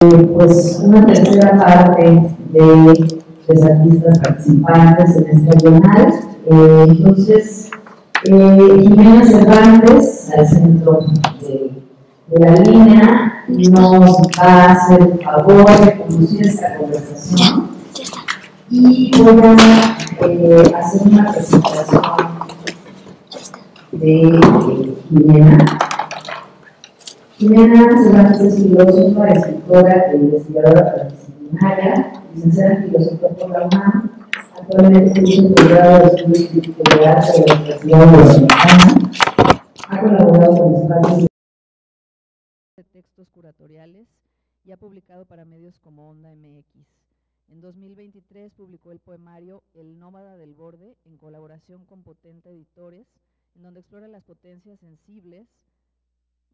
pues una tercera parte de los artistas participantes en esta bienal. Eh, entonces, eh, Jimena Cervantes, al centro de, de, la línea, nos va a hacer el favor de conducir esta conversación y voy a eh, hacer una presentación de Jimena. Jimena Cervantes es filósofa, escritora e investigadora transdisciplinaria, licenciada en filosofía por la UNAM, actualmente es un programa de estudios críticos de la Universidad Latinoamericana, ha colaborado con espacios de textos curatoriales y ha publicado para medios como Onda MX. En 2023 publicó el poemario El Nómada del Borde en colaboración con Potente Editores, en donde explora las potencias sensibles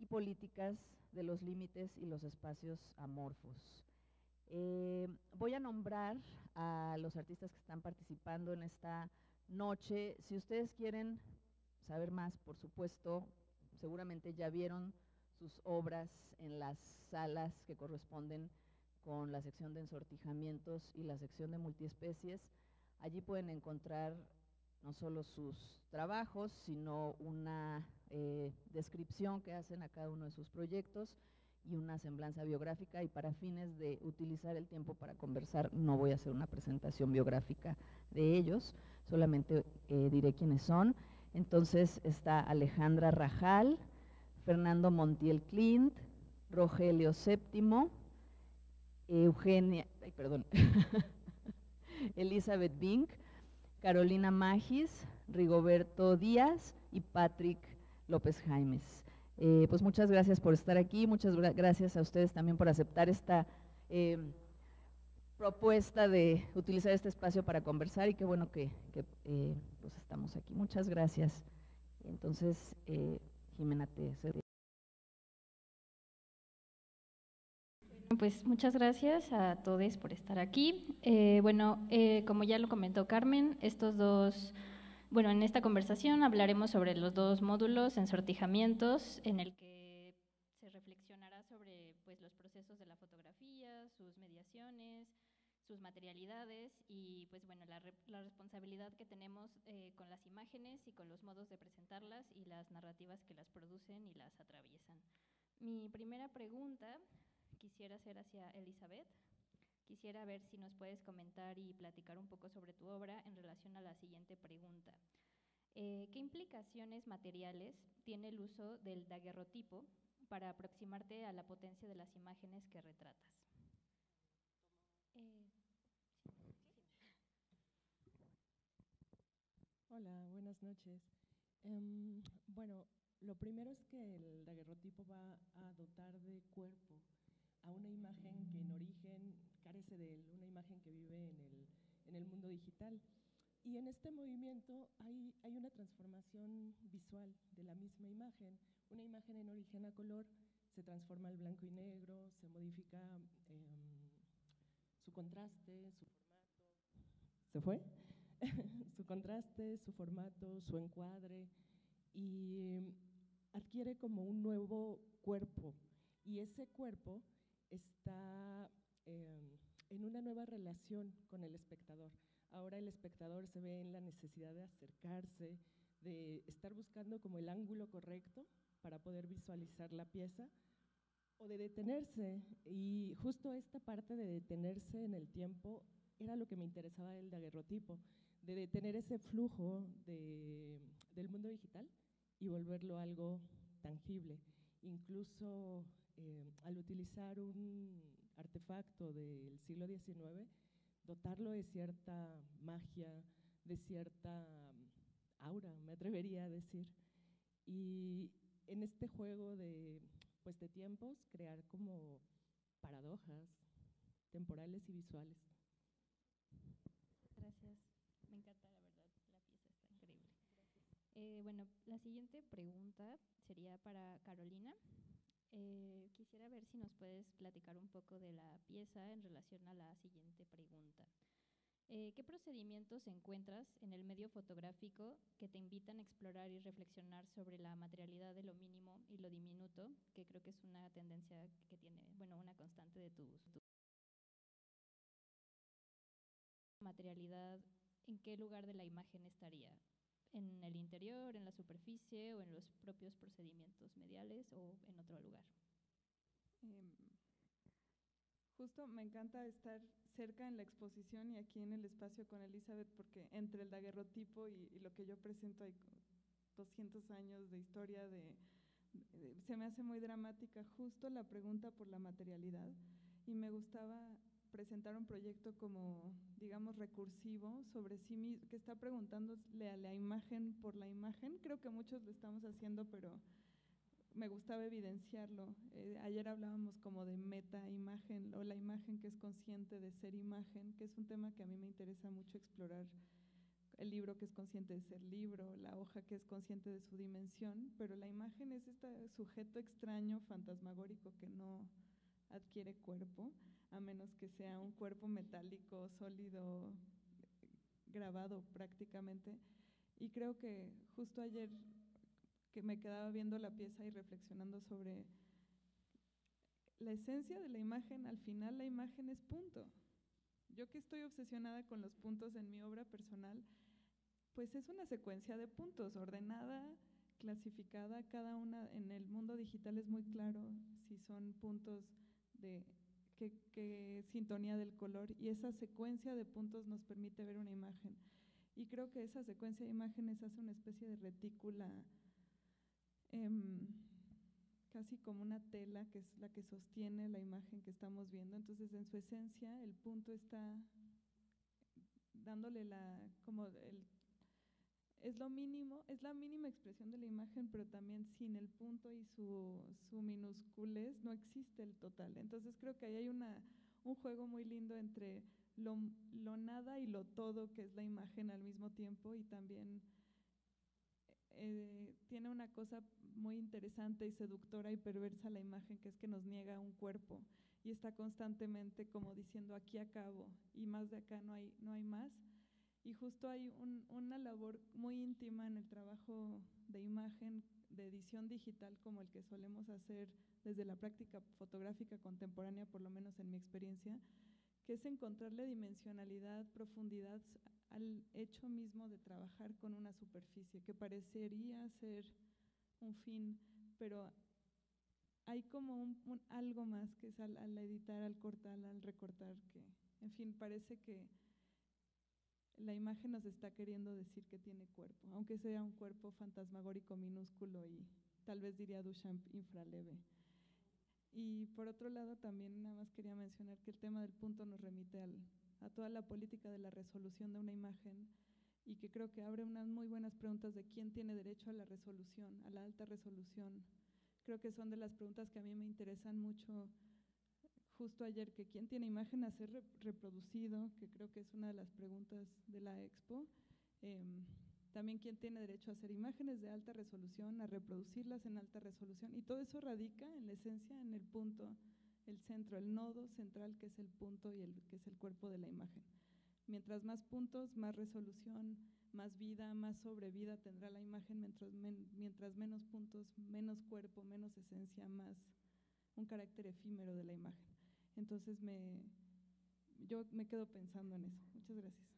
y políticas de los límites y los espacios amorfos. Eh, voy a nombrar a los artistas que están participando en esta noche. Si ustedes quieren saber más, por supuesto, seguramente ya vieron sus obras en las salas que corresponden con la sección de ensortijamientos y la sección de multiespecies. Allí pueden encontrar no solo sus trabajos, sino una eh, descripción que hacen a cada uno de sus proyectos y una semblanza biográfica y para fines de utilizar el tiempo para conversar no voy a hacer una presentación biográfica de ellos, solamente eh, diré quiénes son. Entonces está Alejandra Rajal, Fernando Montiel Clint, Rogelio Séptimo, Eugenia, ay, perdón, Elizabeth Bink, Carolina Magis, Rigoberto Díaz y Patrick López Jaimes. Eh, pues muchas gracias por estar aquí, muchas gracias a ustedes también por aceptar esta eh, propuesta de utilizar este espacio para conversar y qué bueno que, eh, pues estamos aquí. Muchas gracias. Entonces, Jimena, te Pues muchas gracias a todos por estar aquí. bueno, como ya lo comentó Carmen, estos dos bueno, en esta conversación hablaremos sobre los dos módulos, ensortijamientos, en el que se reflexionará sobre pues, los procesos de la fotografía, sus mediaciones, sus materialidades y pues bueno, la, responsabilidad que tenemos eh, con las imágenes y con los modos de presentarlas y las narrativas que las producen y las atraviesan. Mi primera pregunta quisiera ser hacia Elizabeth. Quisiera ver si nos puedes comentar y platicar un poco sobre tu obra en relación a la siguiente pregunta. Eh, ¿Qué implicaciones materiales tiene el uso del daguerrotipo para aproximarte a la potencia de las imágenes que retratas? Eh, Hola, buenas noches. Em, bueno, lo primero es que el daguerrotipo va a dotar de cuerpo a una imagen que en origen carece de él, una imagen que vive en el, en el mundo digital. Y en este movimiento hay, hay, una transformación visual de la misma imagen. Una imagen en origen a color se transforma al blanco y negro, se modifica em, su contraste, su formato. ¿Se fue? su contraste, su formato, su encuadre y adquiere como un nuevo cuerpo. Y ese cuerpo está em, en una nueva relación con el espectador. Ahora el espectador se ve en la necesidad de acercarse, de estar buscando como el ángulo correcto para poder visualizar la pieza o de detenerse. Y justo esta parte de detenerse en el tiempo era lo que me interesaba del daguerrotipo, de detener ese flujo del mundo digital y volverlo algo tangible. Incluso eh, al utilizar un artefacto del siglo XIX, dotarlo de cierta magia, de cierta aura, me atrevería a decir. Y en este juego de, pues, de tiempos, crear como paradojas temporales y visuales. Gracias, me encanta la verdad, la pieza está increíble. Eh, bueno, la siguiente pregunta sería para Carolina. Eh, quisiera ver si nos puedes platicar un poco de la pieza en relación a la siguiente pregunta. Eh, ¿Qué procedimientos encuentras en el medio fotográfico que te invitan a explorar y reflexionar sobre la materialidad de lo mínimo y lo diminuto, que creo que es una tendencia que tiene, bueno, una constante de tus... Tu materialidad, ¿en qué lugar de la imagen estaría? ¿En el interior, en la superficie o en los propios procedimientos mediales o en otro lugar? Eh, justo me encanta estar cerca en la exposición y aquí en el espacio con Elizabeth, porque entre el daguerrotipo y, y lo que yo presento hay 200 años de historia, de, de, se me hace muy dramática justo la pregunta por la materialidad y me gustaba presentar un proyecto como, digamos, recursivo sobre sí mismo, que está preguntándole a la imagen por la imagen. Creo que muchos lo estamos haciendo, pero me gustaba evidenciarlo. Eh, ayer hablábamos como de meta imagen o la imagen que es consciente de ser imagen, que es un tema que a mí me interesa mucho explorar. El libro que es consciente de ser libro, la hoja que es consciente de su dimensión, pero la imagen es este sujeto extraño, fantasmagórico que no adquiere cuerpo, a menos que sea un cuerpo metálico, sólido, grabado prácticamente. Y creo que justo ayer que me quedaba viendo la pieza y reflexionando sobre la esencia de la imagen, al final la imagen es punto. Yo que estoy obsesionada con los puntos en mi obra personal, pues es una secuencia de puntos, ordenada, clasificada, cada una en el mundo digital es muy claro si son puntos de qué, sintonía del color y esa secuencia de puntos nos permite ver una imagen. Y creo que esa secuencia de imágenes hace una especie de retícula eh, casi como una tela que es la que sostiene la imagen que estamos viendo. Entonces, en su esencia, el punto está dándole la, como el, es lo mínimo, es la mínima expresión de la imagen, pero también sin el punto y su, su minusculez no existe el total. Entonces, creo que ahí hay una, un juego muy lindo entre lo, lo nada y lo todo, que es la imagen al mismo tiempo, y también eh, tiene una cosa muy interesante y seductora y perversa la imagen, que es que nos niega un cuerpo y está constantemente como diciendo aquí acabo y más de acá no hay, no hay más. Y justo hay un, una labor muy íntima en el trabajo de imagen, de edición digital, como el que solemos hacer desde la práctica fotográfica contemporánea, por lo menos en mi experiencia, que es encontrarle dimensionalidad, profundidad al hecho mismo de trabajar con una superficie que parecería ser un fin, pero hay como un, algo más que es al, al, editar, al cortar, al recortar, que en fin, parece que la imagen nos está queriendo decir que tiene cuerpo, aunque sea un cuerpo fantasmagórico minúsculo y tal vez diría Duchamp infraleve. Y por otro lado, también nada más quería mencionar que el tema del punto nos remite a toda la política de la resolución de una imagen y que creo que abre unas muy buenas preguntas de quién tiene derecho a la resolución, a la alta resolución. Creo que son de las preguntas que a mí me interesan mucho justo ayer, que quién tiene imagen a ser reproducido, que creo que es una de las preguntas de la expo. Eh, también quién tiene derecho a hacer imágenes de alta resolución, a reproducirlas en alta resolución. Y todo eso radica en la esencia, en el punto el centro, el nodo central que es el punto y el que es el cuerpo de la imagen. Mientras más puntos, más resolución, más vida, más sobrevida tendrá la imagen, mientras, mientras menos puntos, menos cuerpo, menos esencia, más un carácter efímero de la imagen. Entonces me, yo me quedo pensando en eso. Muchas gracias.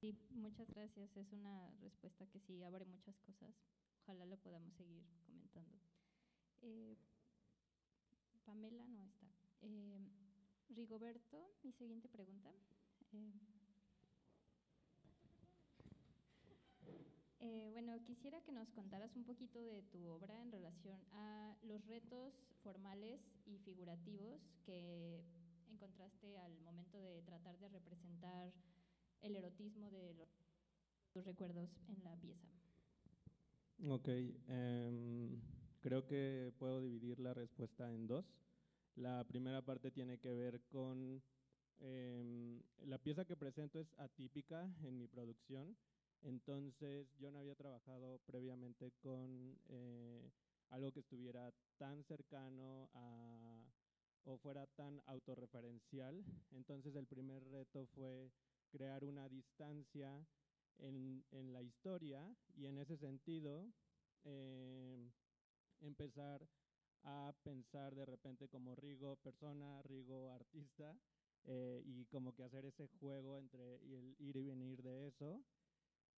Sí, muchas gracias. Es una respuesta que sí abre muchas cosas. Ojalá lo podamos seguir comentando. Eh, Pamela no está. Eh, Rigoberto, mi siguiente pregunta. Eh, eh, bueno, quisiera que nos contaras un poquito de tu obra en relación a los retos formales y figurativos que encontraste al momento de tratar de representar el erotismo de los, recuerdos en la pieza. Ok. Um, Creo que puedo dividir la respuesta en dos. La primera parte tiene que ver con eh, la pieza que presento es atípica en mi producción, entonces yo no había trabajado previamente con eh, algo que estuviera tan cercano o fuera tan autorreferencial. Entonces el primer reto fue crear una distancia en, la historia y en ese sentido eh, empezar a pensar de repente como Rigo persona, Rigo artista, eh, y como que hacer ese juego entre el ir y venir de eso.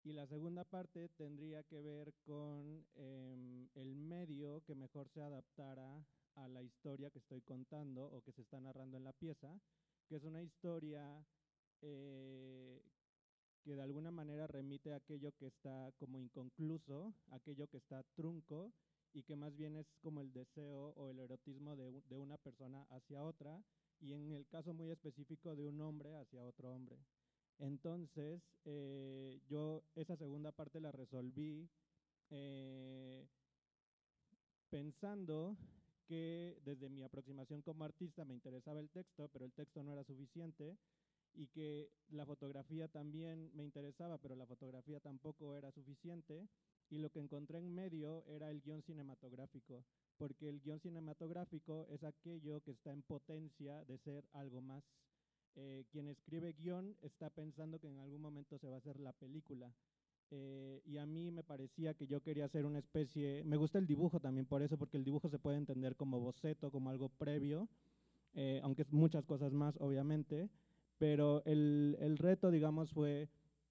Y la segunda parte tendría que ver con em, el medio que mejor se adaptara a la historia que estoy contando o que se está narrando en la pieza, que es una historia eh, que de alguna manera remite a aquello que está como inconcluso, aquello que está trunco y que más bien es como el deseo o el erotismo de, de una persona hacia otra y en el caso muy específico de un hombre hacia otro hombre. Entonces, eh, yo esa segunda parte la resolví eh, pensando que desde mi aproximación como artista me interesaba el texto, pero el texto no era suficiente y que la fotografía también me interesaba, pero la fotografía tampoco era suficiente y lo que encontré en medio era el guion cinematográfico, porque el guion cinematográfico es aquello que está en potencia de ser algo más. Eh, quien escribe guion está pensando que en algún momento se va a hacer la película. Eh, y a mí me parecía que yo quería hacer una especie, me gusta el dibujo también por eso, porque el dibujo se puede entender como boceto, como algo previo, eh, aunque muchas cosas más, obviamente, pero el, el reto, digamos, fue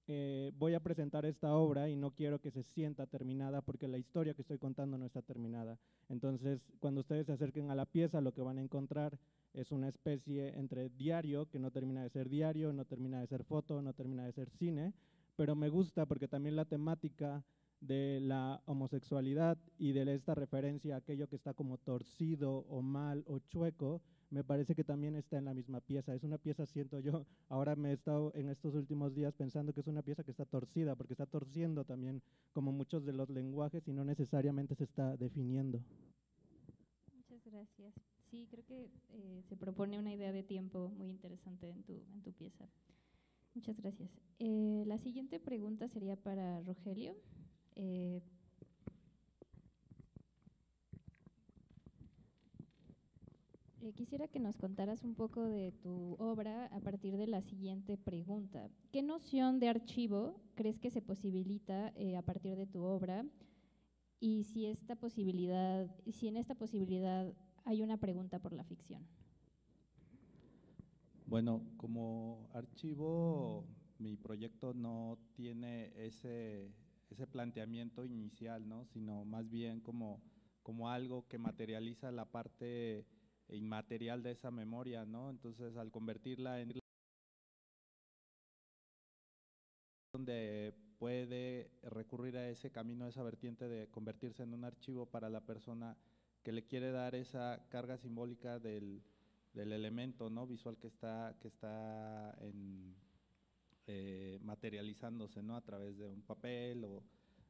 eh, voy a presentar esta obra y no quiero que se sienta terminada porque la historia que estoy contando no está terminada. Entonces, cuando ustedes se acerquen a la pieza, lo que van a encontrar es una especie entre diario, que no termina de ser diario, no termina de ser foto, no termina de ser cine, pero me gusta porque también la temática de la homosexualidad y de esta referencia a aquello que está como torcido o mal o chueco, me parece que también está en la misma pieza. Es una pieza, siento yo, ahora me he estado en estos últimos días pensando que es una pieza que está torcida, porque está torciendo también como muchos de los lenguajes y no necesariamente se está definiendo. Muchas gracias. Sí, creo que eh, se propone una idea de tiempo muy interesante en tu, en tu pieza. Muchas gracias. Eh, la siguiente pregunta sería para Rogelio. Eh, quisiera que nos contaras un poco de tu obra a partir de la siguiente pregunta. ¿Qué noción de archivo crees que se posibilita a partir de tu obra? Y si esta posibilidad, si en esta posibilidad hay una pregunta por la ficción. Bueno, como archivo, mi proyecto no tiene ese, ese planteamiento inicial, ¿no? sino más bien como, como algo que materializa la parte inmaterial de esa memoria, ¿no? Entonces, al convertirla en donde puede recurrir a ese camino, a esa vertiente de convertirse en un archivo para la persona que le quiere dar esa carga simbólica del, del elemento ¿no? visual que está, que está en, eh, materializándose ¿no? a través de un papel o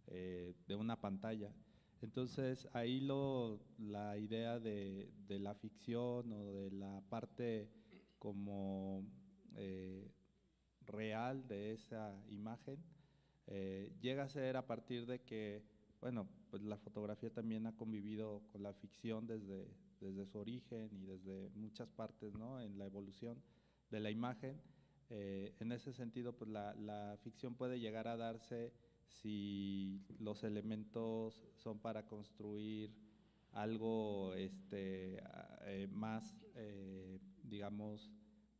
eh, de una pantalla. Entonces ahí lo, la idea de, la ficción o de la parte como eh, real de esa imagen llega a ser a partir de que, bueno, pues la fotografía también ha convivido con la ficción desde, desde su origen y desde muchas partes ¿no? en la evolución de la imagen. Eh, en ese sentido, pues la, la ficción puede llegar a darse si los elementos son para construir algo este, eh, más, eh, digamos,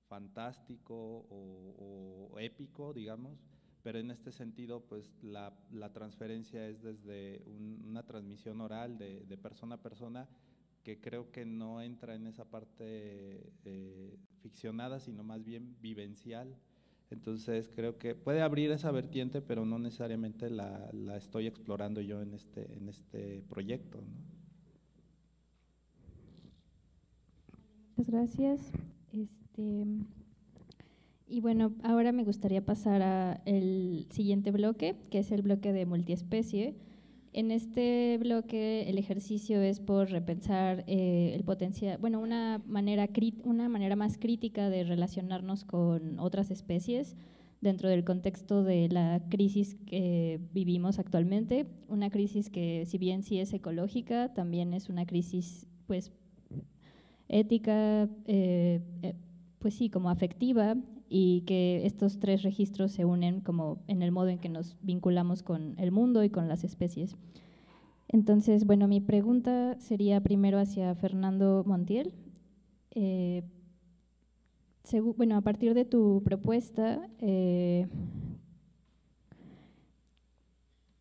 fantástico o, épico, digamos, pero en este sentido, pues la, transferencia es desde una transmisión oral de, persona a persona que creo que no entra en esa parte eh, ficcionada, sino más bien vivencial entonces creo que puede abrir esa vertiente, pero no necesariamente la, estoy explorando yo en este, en este proyecto. Muchas gracias. Este, y bueno, ahora me gustaría pasar al siguiente bloque, que es el bloque de multiespecie. En este bloque el ejercicio es por repensar eh, el potencial, bueno, una manera, una manera más crítica de relacionarnos con otras especies dentro del contexto de la crisis que vivimos actualmente, una crisis que si bien sí es ecológica, también es una crisis pues ética, eh, eh, pues sí, como afectiva, y que estos tres registros se unen como en el modo en que nos vinculamos con el mundo y con las especies. Entonces, bueno, mi pregunta sería primero hacia Fernando Montiel. Eh, bueno, a partir de tu propuesta, eh,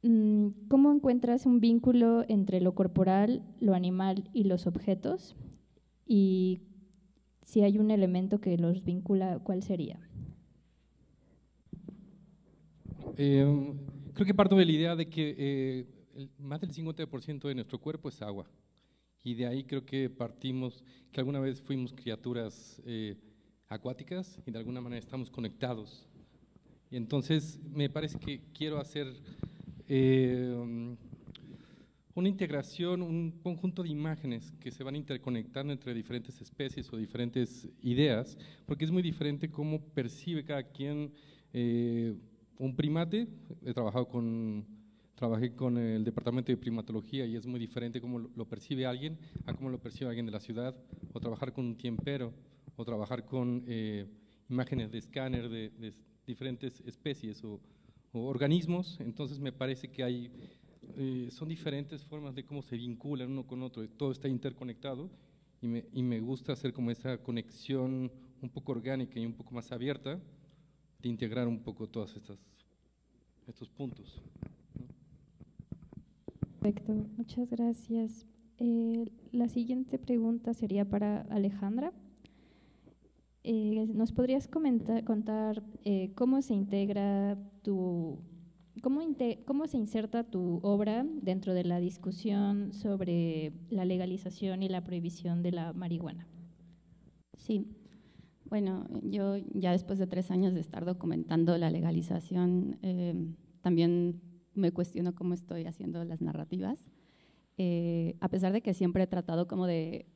mm, ¿cómo encuentras un vínculo entre lo corporal, lo animal y los objetos? Y si hay un elemento que los vincula, ¿cuál sería? Eh, creo que parto de la idea de que más del 50% de nuestro cuerpo es agua. Y de ahí creo que partimos, que alguna vez fuimos criaturas eh, acuáticas y de alguna manera estamos conectados. Y entonces me parece que quiero hacer eh, una integración, un conjunto de imágenes que se van interconectando entre diferentes especies o diferentes ideas, porque es muy diferente cómo percibe cada quien eh, un primate. He trabajado con trabajé con el departamento de primatología y es muy diferente cómo lo percibe alguien a cómo lo percibe alguien de la ciudad, o trabajar con un tiempero, o trabajar con eh, imágenes de escáner de, diferentes especies o, organismos. Entonces me parece que hay, eh, son diferentes formas de cómo se vinculan uno con otro, todo está interconectado y me, y me gusta hacer como esa conexión un poco orgánica y un poco más abierta de integrar un poco todos estos puntos. Perfecto, muchas gracias. Eh, la siguiente pregunta sería para Alejandra. Eh, ¿Nos podrías comentar, contar eh, cómo se integra tu, cómo, cómo se inserta tu obra dentro de la discusión sobre la legalización y la prohibición de la marihuana? Sí, bueno, yo ya después de tres años de estar documentando la legalización, también me cuestiono cómo estoy haciendo las narrativas. Eh, a pesar de que siempre he tratado como de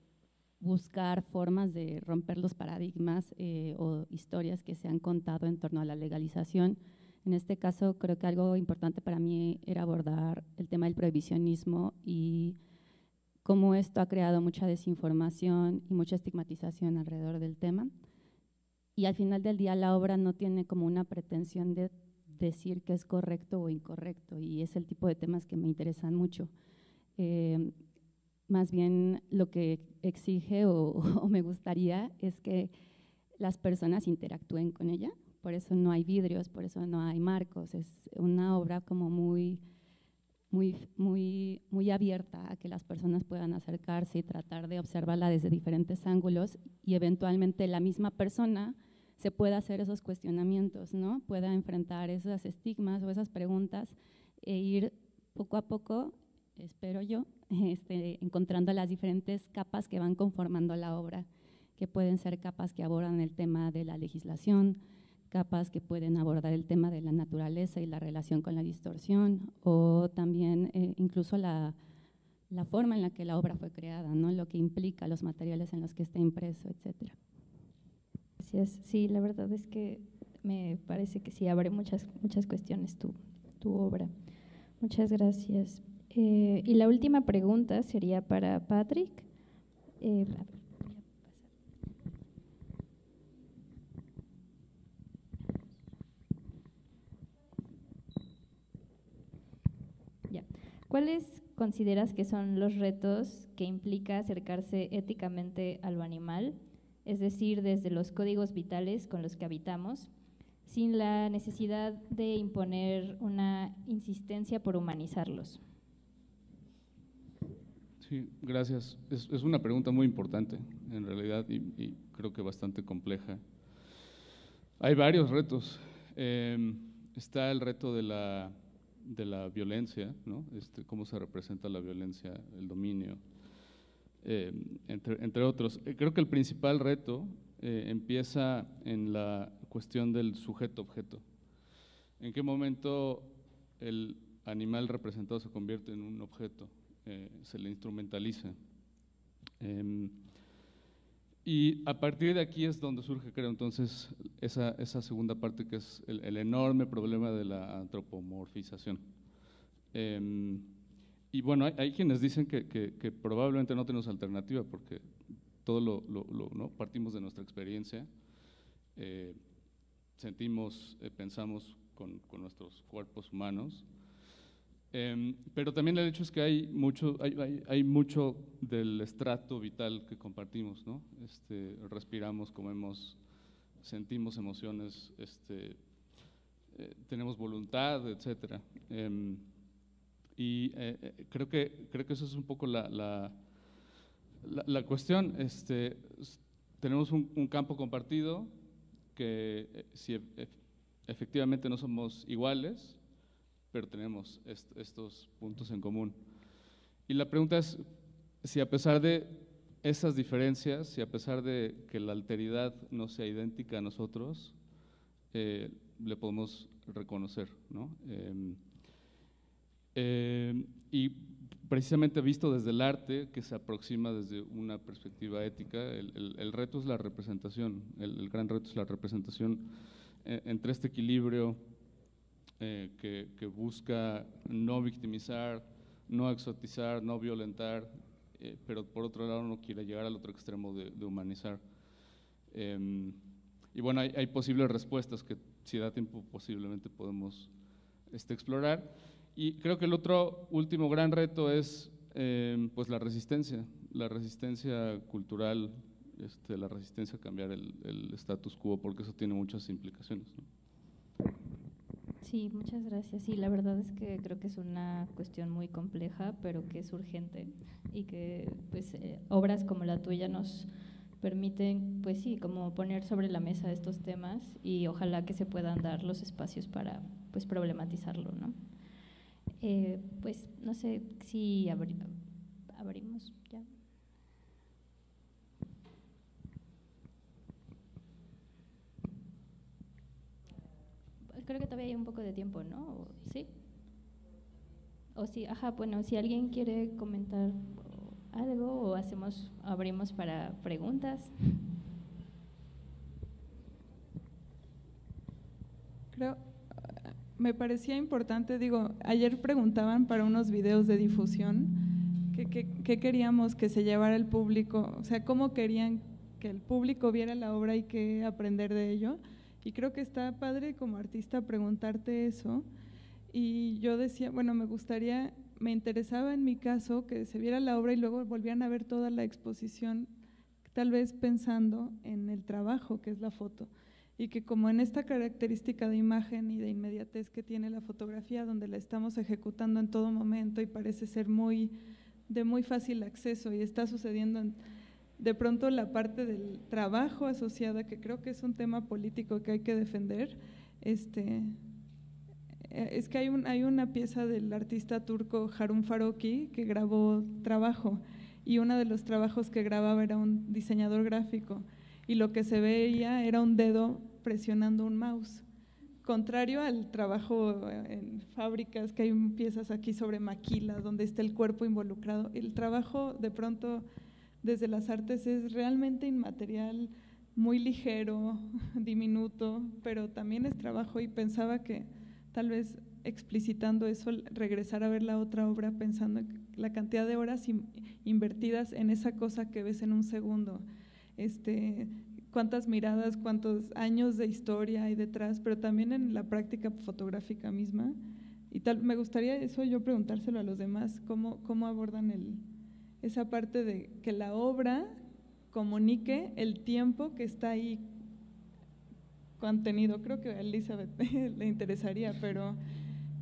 buscar formas de romper los paradigmas eh, o historias que se han contado en torno a la legalización. En este caso, creo que algo importante para mí era abordar el tema del prohibicionismo y cómo esto ha creado mucha desinformación y mucha estigmatización alrededor del tema. Y al final del día la obra no tiene como una pretensión de decir que es correcto o incorrecto y es el tipo de temas que me interesan mucho. Eh, más bien lo que exige o, me gustaría es que las personas interactúen con ella, por eso no hay vidrios, por eso no hay marcos, es una obra como muy, muy, muy, muy abierta a que las personas puedan acercarse y tratar de observarla desde diferentes ángulos y eventualmente la misma persona se pueda hacer esos cuestionamientos, ¿no? pueda enfrentar esos estigmas o esas preguntas e ir poco a poco, espero yo, este, encontrando las diferentes capas que van conformando la obra, que pueden ser capas que abordan el tema de la legislación, capas que pueden abordar el tema de la naturaleza y la relación con la distorsión, o también eh, incluso la, la, forma en la que la obra fue creada, ¿no? lo que implica los materiales en los que está impreso, etcétera. Sí, la verdad es que me parece que sí abre muchas, muchas cuestiones tu, tu obra. Muchas gracias. Eh, y la última pregunta sería para Patrick. Eh, ¿Cuáles consideras que son los retos que implica acercarse éticamente a lo animal es decir, desde los códigos vitales con los que habitamos, sin la necesidad de imponer una insistencia por humanizarlos. Sí, gracias. Es, una pregunta muy importante, en realidad, y, creo que bastante compleja. Hay varios retos. Em, está el reto de la, de la violencia, ¿no? Este, cómo se representa la violencia, el dominio, eh, entre, otros. Eh, creo que el principal reto eh, empieza en la cuestión del sujeto-objeto. ¿En qué momento el animal representado se convierte en un objeto? se le instrumentaliza. Y a partir de aquí es donde surge, creo, entonces, esa, esa segunda parte que es el, enorme problema de la antropomorfización. Em, y bueno, hay, quienes dicen que, probablemente no tenemos alternativa porque todo lo, ¿no? partimos de nuestra experiencia, eh, sentimos, eh, pensamos con, con, nuestros cuerpos humanos, em, pero también el hecho es que hay mucho, hay, hay, hay, mucho del estrato vital que compartimos, ¿no? Este, respiramos, comemos, sentimos emociones, este, eh, tenemos voluntad, etcétera. Em, y creo, que, creo que eso es un poco la, la cuestión, este, tenemos un, campo compartido que eh, si efectivamente no somos iguales, pero tenemos estos puntos en común. Y la pregunta es si a pesar de esas diferencias, si a pesar de que la alteridad no sea idéntica a nosotros, eh, le podemos reconocer. ¿no? Em, em, y precisamente visto desde el arte, que se aproxima desde una perspectiva ética, el, reto es la representación, el, gran reto es la representación eh, entre este equilibrio eh, que, busca no victimizar, no exotizar, no violentar, eh, pero por otro lado no quiere llegar al otro extremo de, humanizar. Em, y bueno, hay, posibles respuestas que si da tiempo posiblemente podemos este, explorar. Y creo que el otro último gran reto es em, pues la resistencia, la resistencia cultural, este, la resistencia a cambiar el, el, status quo, porque eso tiene muchas implicaciones. Sí, muchas gracias. Sí, la verdad es que creo que es una cuestión muy compleja, pero que es urgente y que pues eh, obras como la tuya nos permiten, pues sí, como poner sobre la mesa estos temas y ojalá que se puedan dar los espacios para pues problematizarlo, ¿no? Eh, pues no sé si abrimos ya. Creo que todavía hay un poco de tiempo, ¿no? ¿Sí? O sí, ajá, bueno, si alguien quiere comentar algo o hacemos, abrimos para preguntas. Creo, me parecía importante, digo, ayer preguntaban para unos videos de difusión qué queríamos que se llevara el público, o sea, cómo querían que el público viera la obra y qué aprender de ello. Y creo que está padre como artista preguntarte eso. Y yo decía, bueno, me gustaría, me interesaba en mi caso que se viera la obra y luego volvieran a ver toda la exposición, tal vez pensando en el trabajo que es la foto y que como en esta característica de imagen y de inmediatez que tiene la fotografía, donde la estamos ejecutando en todo momento y parece ser muy de muy fácil acceso y está sucediendo de pronto la parte del trabajo asociada, que creo que es un tema político que hay que defender, este, eh, es que hay, un, hay una pieza del artista turco Harun Faroki que grabó trabajo y uno de los trabajos que grababa era un diseñador gráfico y lo que se veía era un dedo presionando un mouse. Contrario al trabajo en fábricas, que hay piezas aquí sobre maquilas, donde está el cuerpo involucrado, el trabajo de pronto desde las artes es realmente inmaterial, muy ligero, diminuto, pero también es trabajo y pensaba que tal vez explicitando eso, regresar a ver la otra obra pensando en la cantidad de horas invertidas en esa cosa que ves en un segundo este, cuántas miradas, cuántos años de historia hay detrás, pero también en la práctica fotográfica misma. Y tal, me gustaría eso yo preguntárselo a los demás, cómo, cómo abordan el, esa parte de que la obra comunique el tiempo que está ahí contenido. Creo que a Elizabeth le interesaría, pero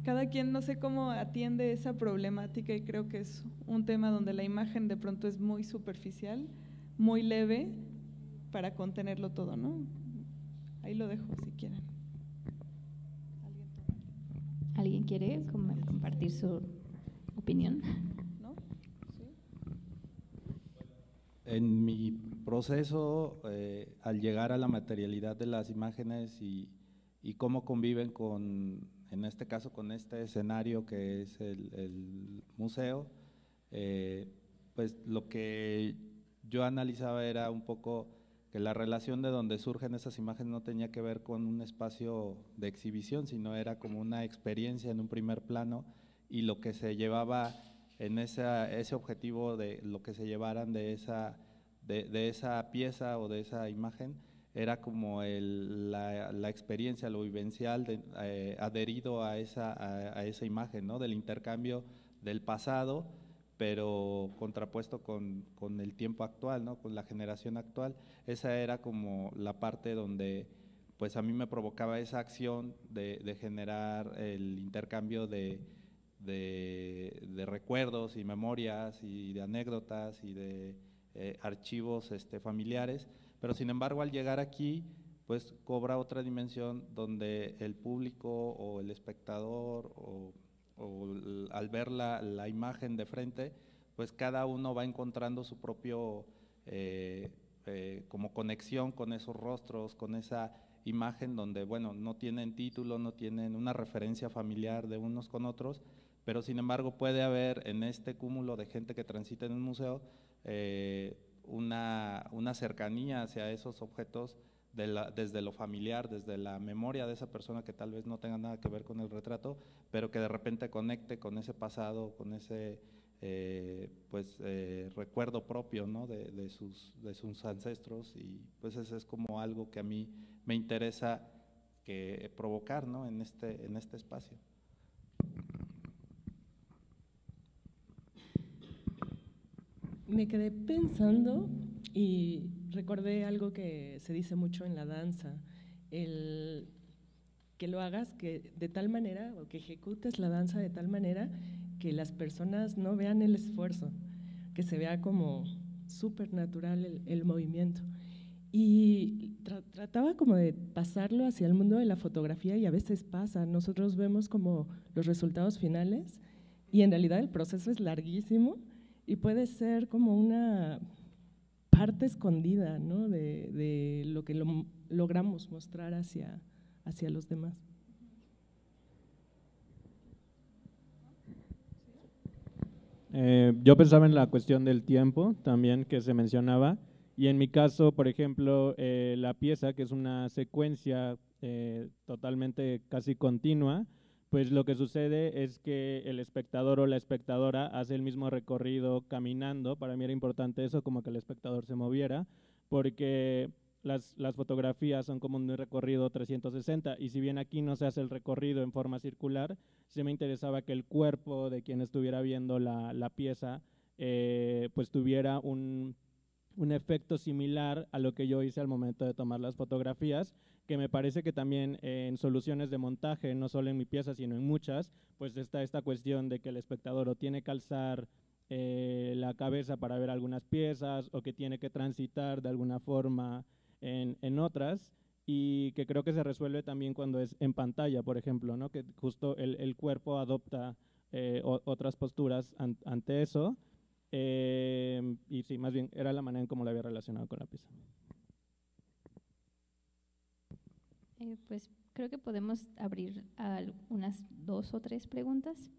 cada quien no sé cómo atiende esa problemática y creo que es un tema donde la imagen de pronto es muy superficial muy leve para contenerlo todo, ¿no? Ahí lo dejo si quieren. ¿Alguien quiere compartir su opinión? ¿No? En mi proceso, eh, al llegar a la materialidad de las imágenes y, cómo conviven con, en este caso, con este escenario que es el, museo, eh, pues lo que yo analizaba era un poco que la relación de donde surgen esas imágenes no tenía que ver con un espacio de exhibición, sino era como una experiencia en un primer plano y lo que se llevaba en ese objetivo de lo que se llevaran de esa, de, esa pieza o de esa imagen era como la, la, experiencia, lo vivencial eh, adherido a esa, a, esa imagen, ¿no? del intercambio del pasado, pero contrapuesto con, con, el tiempo actual, ¿no? con la generación actual. Esa era como la parte donde pues a mí me provocaba esa acción de generar el intercambio de, de, recuerdos y memorias y de anécdotas y de eh, archivos este, familiares, pero sin embargo al llegar aquí pues cobra otra dimensión donde el público o el espectador o, al ver la, imagen de frente, pues cada uno va encontrando su propio eh, eh, como conexión con esos rostros, con esa imagen donde, bueno, no tienen título, no tienen una referencia familiar de unos con otros, pero sin embargo puede haber en este cúmulo de gente que transita en un museo eh, una, una, cercanía hacia esos objetos desde lo familiar, desde la memoria de esa persona que tal vez no tenga nada que ver con el retrato, pero que de repente conecte con ese pasado, con ese eh, pues eh, recuerdo propio ¿no? de, sus, de sus ancestros y pues eso es como algo que a mí me interesa que provocar ¿no? en, este, en este espacio. Me quedé pensando y recordé algo que se dice mucho en la danza, el que lo hagas que de tal manera o que ejecutes la danza de tal manera que las personas no vean el esfuerzo, que se vea como súper natural el, movimiento. Y trataba como de pasarlo hacia el mundo de la fotografía y a veces pasa, nosotros vemos como los resultados finales y en realidad el proceso es larguísimo y puede ser como una parte escondida ¿no? de, de, lo que lo, logramos mostrar hacia, hacia los demás. Eh, yo pensaba en la cuestión del tiempo también que se mencionaba y en mi caso, por ejemplo, eh, la pieza, que es una secuencia eh, totalmente casi continua, pues lo que sucede es que el espectador o la espectadora hace el mismo recorrido caminando. Para mí era importante eso, como que el espectador se moviera, porque las, fotografías son como un recorrido 360 y si bien aquí no se hace el recorrido en forma circular, sí me interesaba que el cuerpo de quien estuviera viendo la, pieza eh, pues tuviera un efecto similar a lo que yo hice al momento de tomar las fotografías que me parece que también en soluciones de montaje, no solo en mi pieza, sino en muchas, pues está esta cuestión de que el espectador o tiene que alzar eh, la cabeza para ver algunas piezas o que tiene que transitar de alguna forma en, en, otras y que creo que se resuelve también cuando es en pantalla, por ejemplo, ¿no? que justo el, el cuerpo adopta eh, otras posturas ante eso. Eh, y sí, más bien era la manera en cómo lo había relacionado con la pieza. Eh, pues creo que podemos abrir a unas dos o tres preguntas.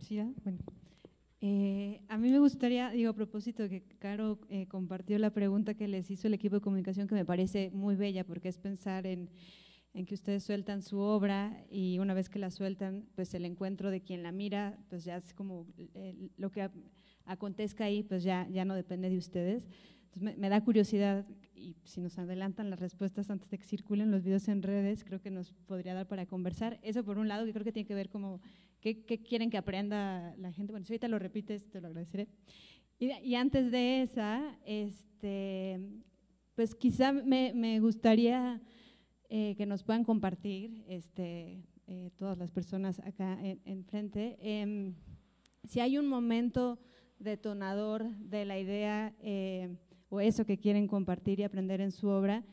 Sí, bueno. Eh, a mí me gustaría, digo, a propósito que Caro eh, compartió la pregunta que les hizo el equipo de comunicación, que me parece muy bella, porque es pensar en, en, que ustedes sueltan su obra y una vez que la sueltan, pues el encuentro de quien la mira, pues ya es como lo que acontezca ahí, pues ya, ya no depende de ustedes. Entonces me, da curiosidad, y si nos adelantan las respuestas antes de que circulen los videos en redes, creo que nos podría dar para conversar. Eso por un lado, que creo que tiene que ver como qué, qué quieren que aprenda la gente. Bueno, si ahorita lo repites, te lo agradeceré. Y, y antes de esa, este, pues quizá me, me gustaría eh, que nos puedan compartir este, eh, todas las personas acá enfrente. Em, si hay un momento detonador de la idea eh, o eso que quieren compartir y aprender en su obra,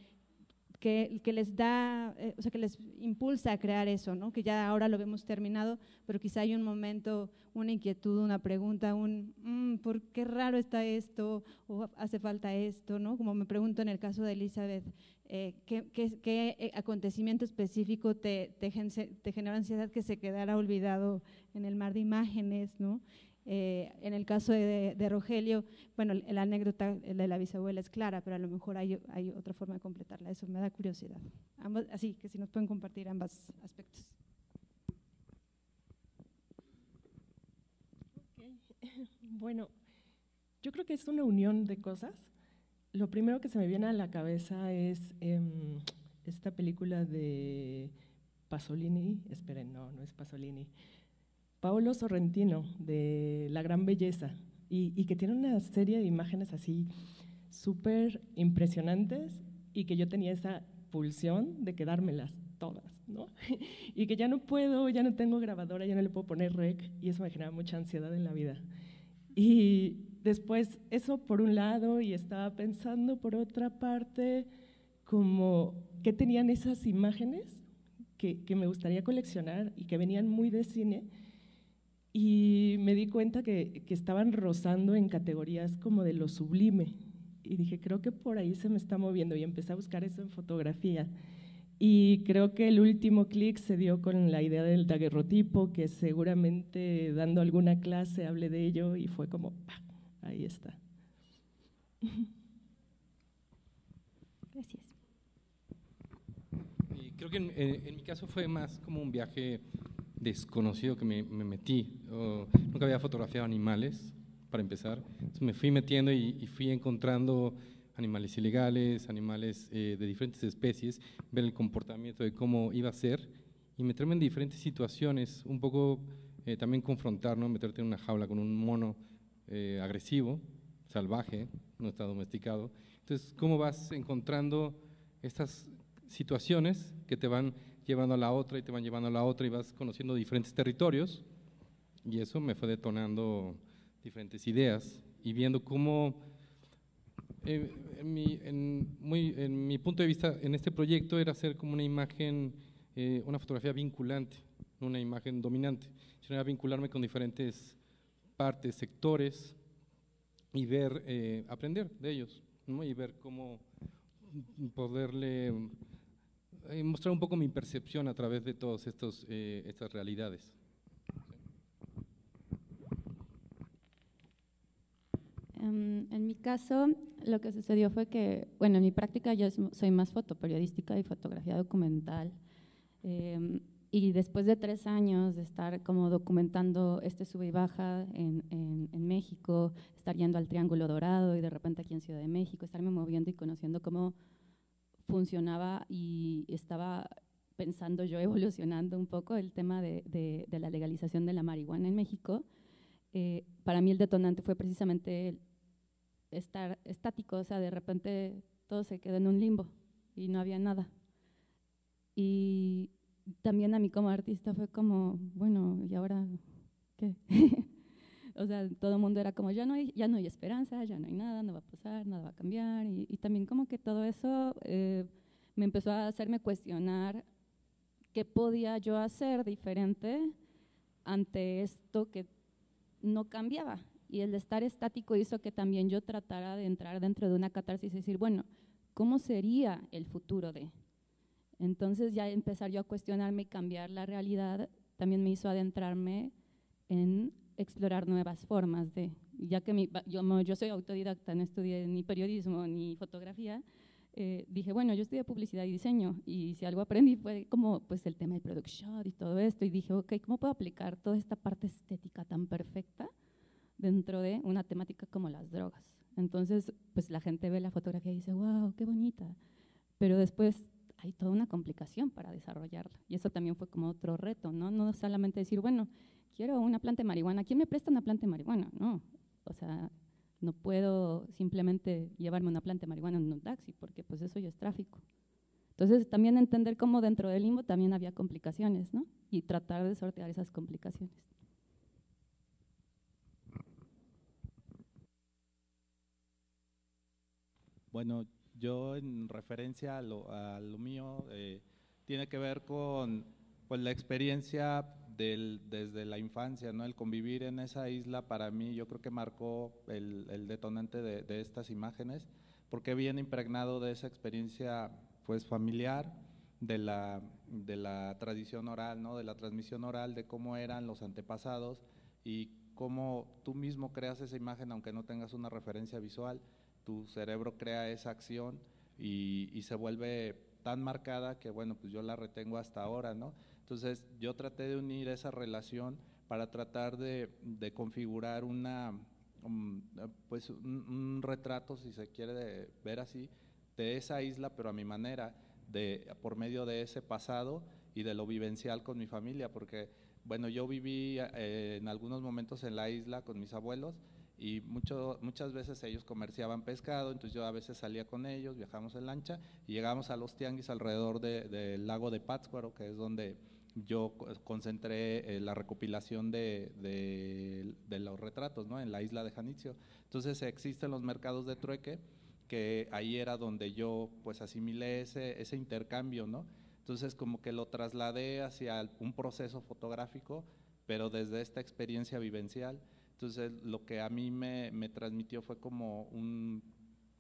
que, que les da, eh, o sea, que les impulsa a crear eso, ¿no? que ya ahora lo vemos terminado, pero quizá hay un momento, una inquietud, una pregunta, un mm, ¿por qué raro está esto? o hace falta esto, ¿no? Como me pregunto en el caso de Elizabeth, eh, ¿qué, qué, qué, acontecimiento específico te, te, te generó ansiedad que se quedara olvidado en el mar de imágenes, ¿no? Eh, en el caso de, Rogelio, bueno, la anécdota de la bisabuela es clara, pero a lo mejor hay, otra forma de completarla. Eso me da curiosidad. así que si nos pueden compartir ambos aspectos. Bueno, yo creo que es una unión de cosas. Lo primero que se me viene a la cabeza es em, esta película de Pasolini, esperen, no, no es Pasolini, Paolo Sorrentino, de La Gran Belleza, y, que tiene una serie de imágenes así súper impresionantes y que yo tenía esa pulsión de quedármelas todas, ¿no? y que ya no puedo, ya no tengo grabadora, ya no le puedo poner rec y eso me genera mucha ansiedad en la vida. Y después, eso por un lado, y estaba pensando por otra parte, como que tenían esas imágenes que, que me gustaría coleccionar y que venían muy de cine, y me di cuenta que, que, estaban rozando en categorías como de lo sublime. Y dije, creo que por ahí se me está moviendo y empecé a buscar eso en fotografía. Y creo que el último clic se dio con la idea del daguerrotipo, que seguramente dando alguna clase hablé de ello y fue como, ahí está. Gracias. Y creo que en, en, mi caso fue más como un viaje desconocido que me, me metí. Oh, nunca había fotografiado animales, para empezar. Entonces me fui metiendo y, y fui encontrando animales ilegales, animales eh, de diferentes especies, ver el comportamiento de cómo iba a ser y meterme en diferentes situaciones, un poco eh, también confrontar, ¿no? meterte en una jaula con un mono eh, agresivo, salvaje, no está domesticado. Entonces, ¿cómo vas encontrando estas situaciones que te van llevando a la otra y te van llevando a la otra y vas conociendo diferentes territorios? Y eso me fue detonando diferentes ideas y viendo cómo eh, en, mi, en, muy, en, mi, punto de vista, en este proyecto era hacer como una imagen, eh, una fotografía vinculante, no una imagen dominante, sino era vincularme con diferentes partes, sectores y ver, eh, aprender de ellos, ¿no? y ver cómo poderle mostrar un poco mi percepción a través de todas eh, estas realidades. Um, en mi caso, lo que sucedió fue que, bueno, en mi práctica yo soy más fotoperiodística y fotografía documental. Eh, y después de tres años de estar como documentando este sube y baja en, en, en, México, estar yendo al Triángulo Dorado y de repente aquí en Ciudad de México, estarme moviendo y conociendo cómo funcionaba y estaba pensando yo evolucionando un poco el tema de, de, de la legalización de la marihuana en México, eh, para mí el detonante fue precisamente estar estático, o sea, de repente todo se quedó en un limbo y no había nada. Y también a mí como artista fue como, bueno, ¿y ahora qué? o sea, todo el mundo era como, ya no, hay, ya no hay esperanza, ya no hay nada, no va a pasar, nada va a cambiar. Y, y también como que todo eso eh, me empezó a hacerme cuestionar qué podía yo hacer diferente ante esto que no cambiaba. Y el estar estático hizo que también yo tratara de entrar dentro de una catarsis y decir, bueno, ¿cómo sería el futuro de? Entonces ya empezar yo a cuestionarme y cambiar la realidad también me hizo adentrarme en explorar nuevas formas de, ya que mi, yo, yo soy autodidacta, no estudié ni periodismo ni fotografía, eh, dije, bueno, yo estudié publicidad y diseño y si algo aprendí fue como pues el tema del product shot y todo esto y dije, ok, ¿cómo puedo aplicar toda esta parte estética tan perfecta dentro de una temática como las drogas. Entonces, pues la gente ve la fotografía y dice, wow, qué bonita, pero después hay toda una complicación para desarrollarla. Y eso también fue como otro reto, ¿no? No solamente decir, bueno, quiero una planta de marihuana, ¿quién me presta una planta de marihuana? No, o sea, no puedo simplemente llevarme una planta de marihuana en un taxi, porque pues eso ya es tráfico. Entonces, también entender cómo dentro del limbo también había complicaciones, ¿no? Y tratar de sortear esas complicaciones. Bueno, yo en referencia a lo, a lo mío, eh, tiene que ver con pues, la experiencia del, desde la infancia, ¿no? El convivir en esa isla para mí yo creo que marcó el, el detonante de, de, estas imágenes, porque viene impregnado de esa experiencia pues familiar, de la, de la tradición oral, ¿no? De la transmisión oral, de cómo eran los antepasados y cómo tú mismo creas esa imagen aunque no tengas una referencia visual tu cerebro crea esa acción y, y, se vuelve tan marcada que, bueno, pues yo la retengo hasta ahora, ¿no? Entonces, yo traté de unir esa relación para tratar de, configurar una, um, pues un, retrato, si se quiere ver así, de esa isla, pero a mi manera, de, por medio de ese pasado y de lo vivencial con mi familia, porque bueno, yo viví eh, en algunos momentos en la isla con mis abuelos y mucho, muchas veces ellos comerciaban pescado, entonces yo a veces salía con ellos, viajamos en lancha y llegamos a los tianguis alrededor del lago de Pátzcuaro, que es donde yo concentré eh, la recopilación de, los retratos ¿no? en la isla de Janitzio. Entonces existen los mercados de trueque, que ahí era donde yo pues asimilé ese, ese intercambio, ¿no? Entonces como que lo trasladé hacia un proceso fotográfico, pero desde esta experiencia vivencial. Entonces, lo que a mí me, transmitió fue como un,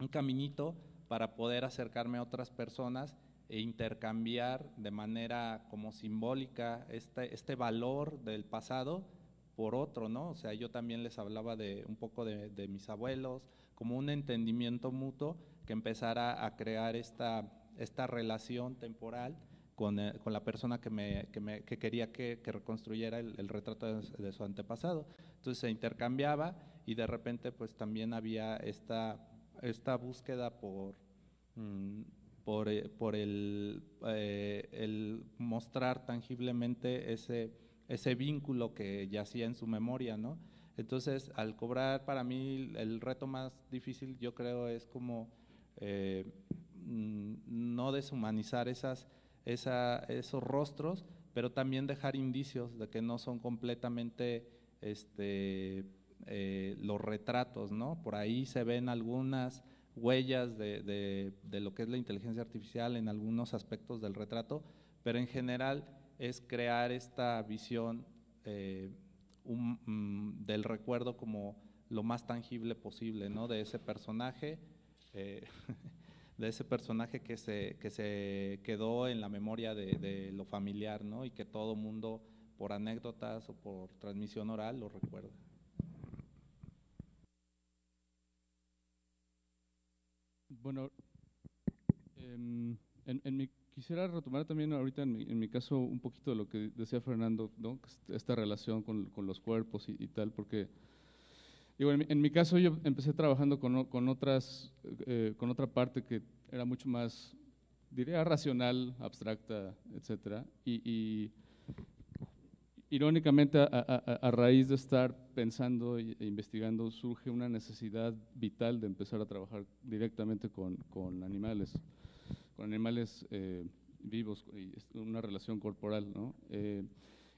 caminito para poder acercarme a otras personas e intercambiar de manera como simbólica este, este valor del pasado por otro, ¿no? O sea, yo también les hablaba de un poco de, mis abuelos, como un entendimiento mutuo que empezara a crear esta, esta relación temporal con, eh, con, la persona que, me, que, me, que quería que, que reconstruyera el, el retrato de, su antepasado. Entonces se intercambiaba y de repente pues también había esta, esta búsqueda por, mm, por, eh, eh, el, mostrar tangiblemente ese, vínculo que yacía en su memoria, ¿no? Entonces, al cobrar, para mí el reto más difícil, yo creo, es como mm, no deshumanizar esos rostros, pero también dejar indicios de que no son completamente este, eh, los retratos, ¿no? Por ahí se ven algunas huellas de, de, lo que es la inteligencia artificial en algunos aspectos del retrato, pero en general es crear esta visión eh, mm, del recuerdo como lo más tangible posible, ¿no? De ese personaje. Eh, de ese personaje que se, que se quedó en la memoria de, lo familiar, ¿no? Y que todo mundo, por anécdotas o por transmisión oral, lo recuerda. Bueno, em, en, mi, quisiera retomar también ahorita en mi, caso un poquito de lo que decía Fernando, ¿no? esta relación con, con los cuerpos y, y tal, porque en, mi caso yo empecé trabajando con, con otras, eh, con otra parte que era mucho más, diría, racional, abstracta, etcétera, y, irónicamente a, raíz de estar pensando e investigando surge una necesidad vital de empezar a trabajar directamente con, con animales, con animales eh, vivos y una relación corporal, ¿no? Eh,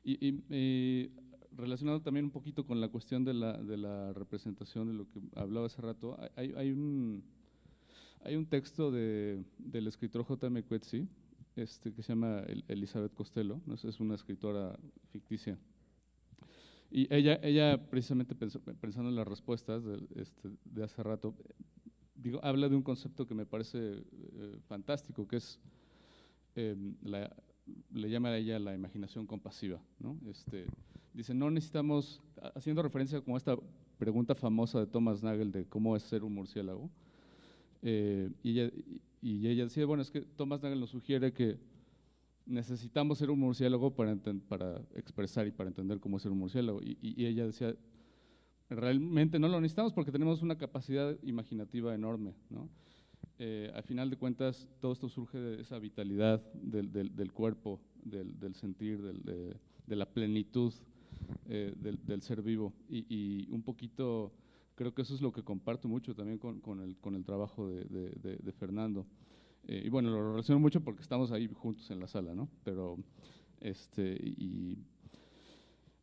y, relacionado también un poquito con la cuestión de la, de la representación de lo que hablaba hace rato, hay, hay, un, hay un texto de, del escritor J.M. Coetzee este, que se llama Elizabeth Costello, ¿no? es una escritora ficticia. Y ella, ella precisamente pensando en las respuestas de, este, de hace rato, digo, habla de un concepto que me parece eh, fantástico, que es, em, la, le llama a ella la imaginación compasiva. ¿no? Este, Dice, no necesitamos, haciendo referencia como esta pregunta famosa de Thomas Nagel de cómo es ser un murciélago, eh, y, ella, y, ella, decía, bueno, es que Thomas Nagel nos sugiere que necesitamos ser un murciélago para, para expresar y para entender cómo ser un murciélago. Y, y, ella decía, realmente no lo necesitamos porque tenemos una capacidad imaginativa enorme. ¿no? Eh, al final de cuentas, todo esto surge de esa vitalidad del, del, del cuerpo, del, del sentir, de, de, la plenitud eh, del, ser vivo. Y, un poquito, creo que eso es lo que comparto mucho también con, con, el, con el, trabajo de, de, Fernando. Eh, y bueno, lo relaciono mucho porque estamos ahí juntos en la sala, ¿no? Pero, este, y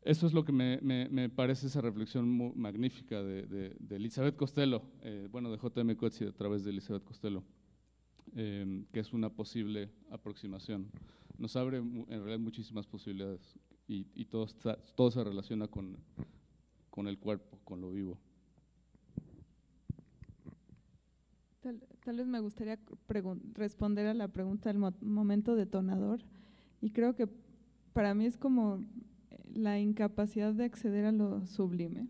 eso es lo que me, me, parece esa reflexión muy magnífica de, Elizabeth Costello, eh, bueno, de J.M. Coetzee a través de Elizabeth Costello, que es una posible aproximación. Nos abre en realidad muchísimas posibilidades y, todo, todo se relaciona con, con el cuerpo, con lo vivo. Tal, vez me gustaría responder a la pregunta del momento detonador y creo que para mí es como la incapacidad de acceder a lo sublime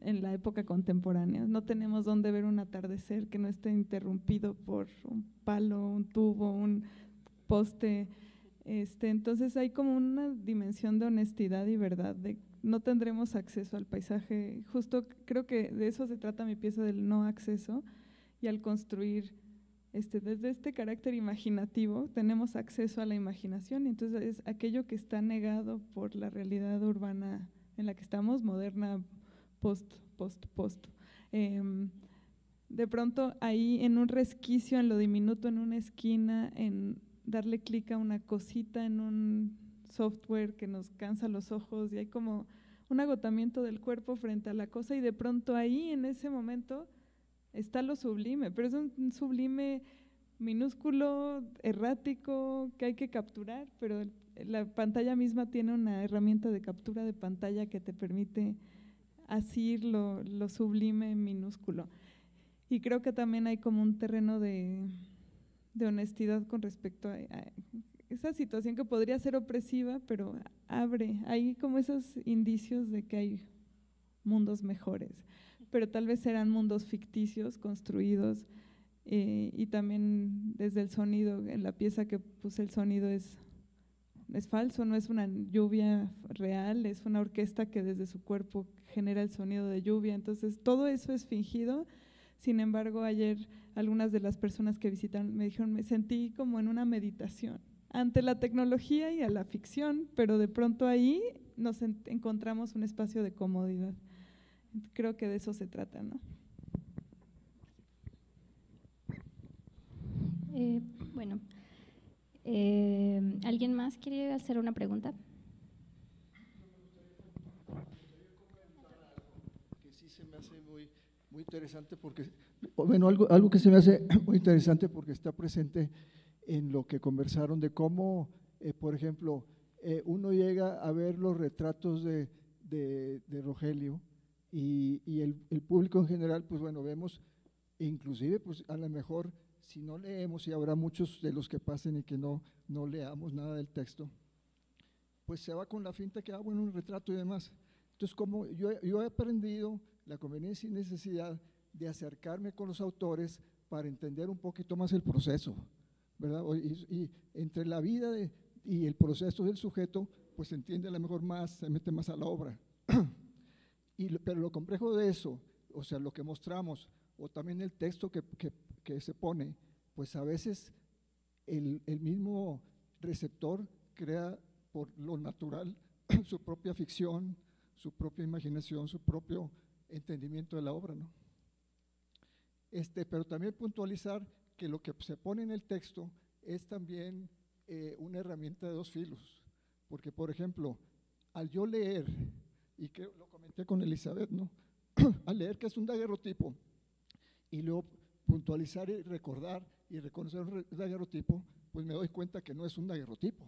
en la época contemporánea. No tenemos dónde ver un atardecer que no esté interrumpido por un palo, un tubo, un poste Este, entonces hay como una dimensión de honestidad y verdad, de no tendremos acceso al paisaje. Justo creo que de eso se trata mi pieza del no acceso y al construir este, desde este carácter imaginativo tenemos acceso a la imaginación y entonces es aquello que está negado por la realidad urbana en la que estamos, moderna, post, post, post. Em, de pronto ahí en un resquicio, en lo diminuto, en una esquina, en darle clic a una cosita en un software que nos cansa los ojos y hay como un agotamiento del cuerpo frente a la cosa y de pronto ahí en ese momento está lo sublime, pero es un sublime minúsculo, errático, que hay que capturar, pero la pantalla misma tiene una herramienta de captura de pantalla que te permite asir lo, lo sublime minúsculo. Y creo que también hay como un terreno de, de honestidad con respecto a, esa situación que podría ser opresiva, pero abre, hay como esos indicios de que hay mundos mejores, pero tal vez serán mundos ficticios construidos eh, y también desde el sonido, en la pieza que puse el sonido es, es falso, no es una lluvia real, es una orquesta que desde su cuerpo genera el sonido de lluvia, entonces todo eso es fingido, sin embargo ayer algunas de las personas que visitan me dijeron, me sentí como en una meditación ante la tecnología y a la ficción, pero de pronto ahí nos encontramos un espacio de comodidad. Creo que de eso se trata, ¿no? Eh, bueno, eh, ¿alguien más quiere hacer una pregunta? Que sí se me hace muy, muy interesante porque bueno, algo, algo que se me hace muy interesante porque está presente en lo que conversaron de cómo, eh, por ejemplo, eh, uno llega a ver los retratos de, de, Rogelio y, y el, el, público en general, pues bueno, vemos, inclusive, pues a lo mejor si no leemos, y habrá muchos de los que pasen y que no, no leamos nada del texto, pues se va con la finta que, ah, bueno, un retrato y demás. Entonces, como yo, yo he aprendido la conveniencia y necesidad de acercarme con los autores para entender un poquito más el proceso, ¿verdad? Y, entre la vida y el proceso del sujeto, pues se entiende a lo mejor más, se mete más a la obra. pero lo complejo de eso, o sea, lo que mostramos, o también el texto que, se pone, pues a veces el, el mismo receptor crea por lo natural su propia ficción, su propia imaginación, su propio entendimiento de la obra, ¿no? Este, pero también puntualizar que lo que se pone en el texto es también eh, una herramienta de dos filos, porque por ejemplo, al yo leer, y que lo comenté con Elizabeth, ¿no? al leer que es un daguerrotipo, y luego puntualizar y recordar y reconocer un daguerrotipo, pues me doy cuenta que no es un daguerrotipo,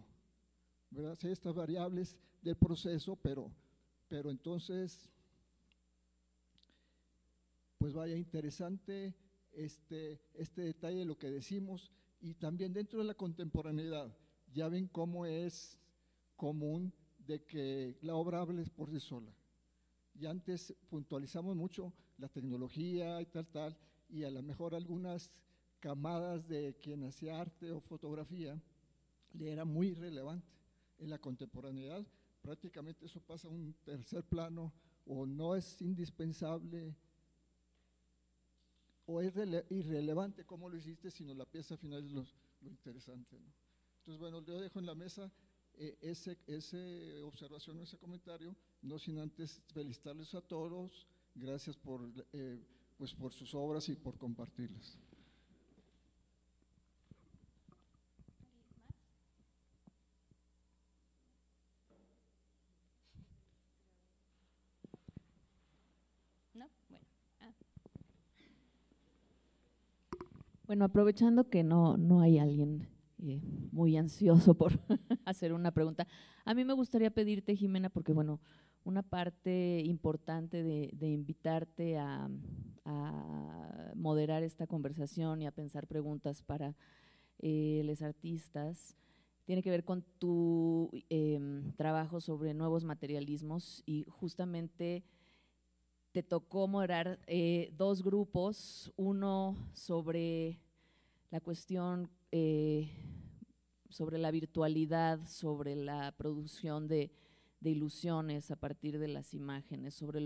¿verdad? Sé estas variables del proceso, pero, pero entonces pues vaya interesante este, este detalle de lo que decimos y también dentro de la contemporaneidad, ya ven cómo es común de que la obra hable por sí sola. Y antes puntualizamos mucho la tecnología y tal, tal, y a lo mejor algunas camadas de quien hacía arte o fotografía le era muy relevante. En la contemporaneidad prácticamente eso pasa a un tercer plano o no es indispensable o es irrelevante cómo lo hiciste, sino la pieza final es lo, interesante. Entonces, bueno, yo dejo en la mesa eh, ese, ese observación, ese comentario, no sin antes felicitarles a todos, gracias por, eh, pues por sus obras y por compartirlas. Bueno, aprovechando que no, no hay alguien muy ansioso por hacer una pregunta, a mí me gustaría pedirte, Jimena, porque bueno, una parte importante de, invitarte a, moderar esta conversación y a pensar preguntas para eh, los artistas tiene que ver con tu em, trabajo sobre nuevos materialismos y justamente te tocó moderar eh, dos grupos, uno sobre la cuestión eh, sobre la virtualidad, sobre la producción de, ilusiones a partir de las imágenes, sobre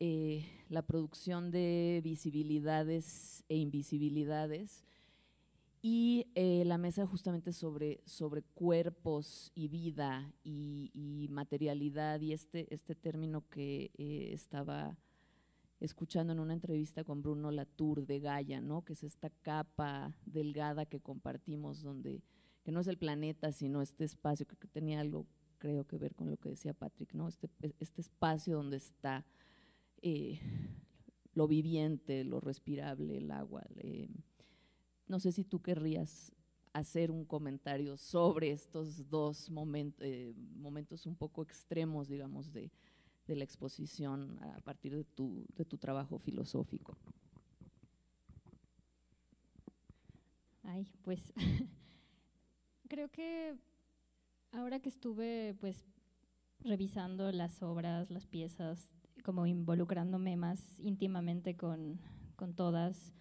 eh, la producción de visibilidades e invisibilidades y eh, la mesa justamente sobre, cuerpos y vida y, materialidad y este, este término que estaba escuchando en una entrevista con Bruno Latour de Gaia, ¿no? que es esta capa delgada que compartimos, donde, que no es el planeta, sino este espacio, que tenía algo, creo que ver con lo que decía Patrick, ¿no? este, este espacio donde está eh, lo viviente, lo respirable, el agua. no sé si tú querrías hacer un comentario sobre estos dos eh, momentos un poco extremos, digamos, de, de la exposición a partir de tu, de tu trabajo filosófico? Ay, pues creo que ahora que estuve pues revisando las obras, las piezas, como involucrándome más íntimamente con, con todas,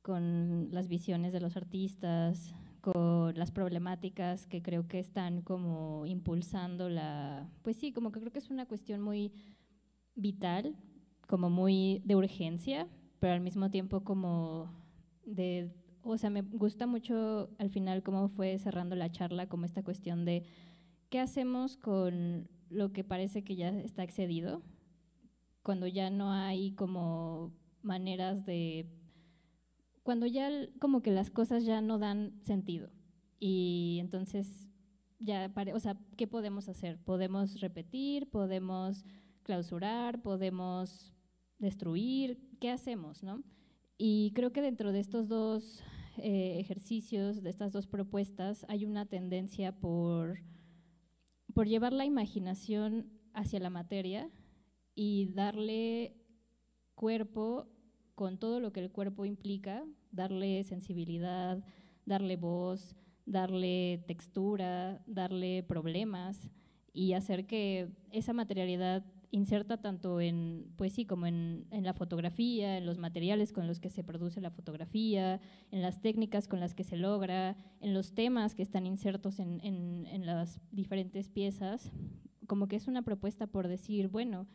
con las visiones de los artistas, con las problemáticas que creo que están como impulsando la, pues sí, como que creo que es una cuestión muy vital, como muy de urgencia, pero al mismo tiempo como de, o sea, me gusta mucho al final cómo fue cerrando la charla, como esta cuestión de qué hacemos con lo que parece que ya está excedido, cuando ya no hay como maneras de cuando ya como que las cosas ya no dan sentido. Y entonces, ya, o sea, ¿qué podemos hacer? Podemos repetir, podemos clausurar, podemos destruir, ¿qué hacemos? No? Y creo que dentro de estos dos eh, ejercicios, de estas dos propuestas, hay una tendencia por, por llevar la imaginación hacia la materia y darle cuerpo con todo lo que el cuerpo implica, darle sensibilidad, darle voz, darle textura, darle problemas y hacer que esa materialidad inserta tanto en, pues sí, como en, la fotografía, en los materiales con los que se produce la fotografía, en las técnicas con las que se logra, en los temas que están insertos en, en las diferentes piezas, como que es una propuesta por decir, bueno,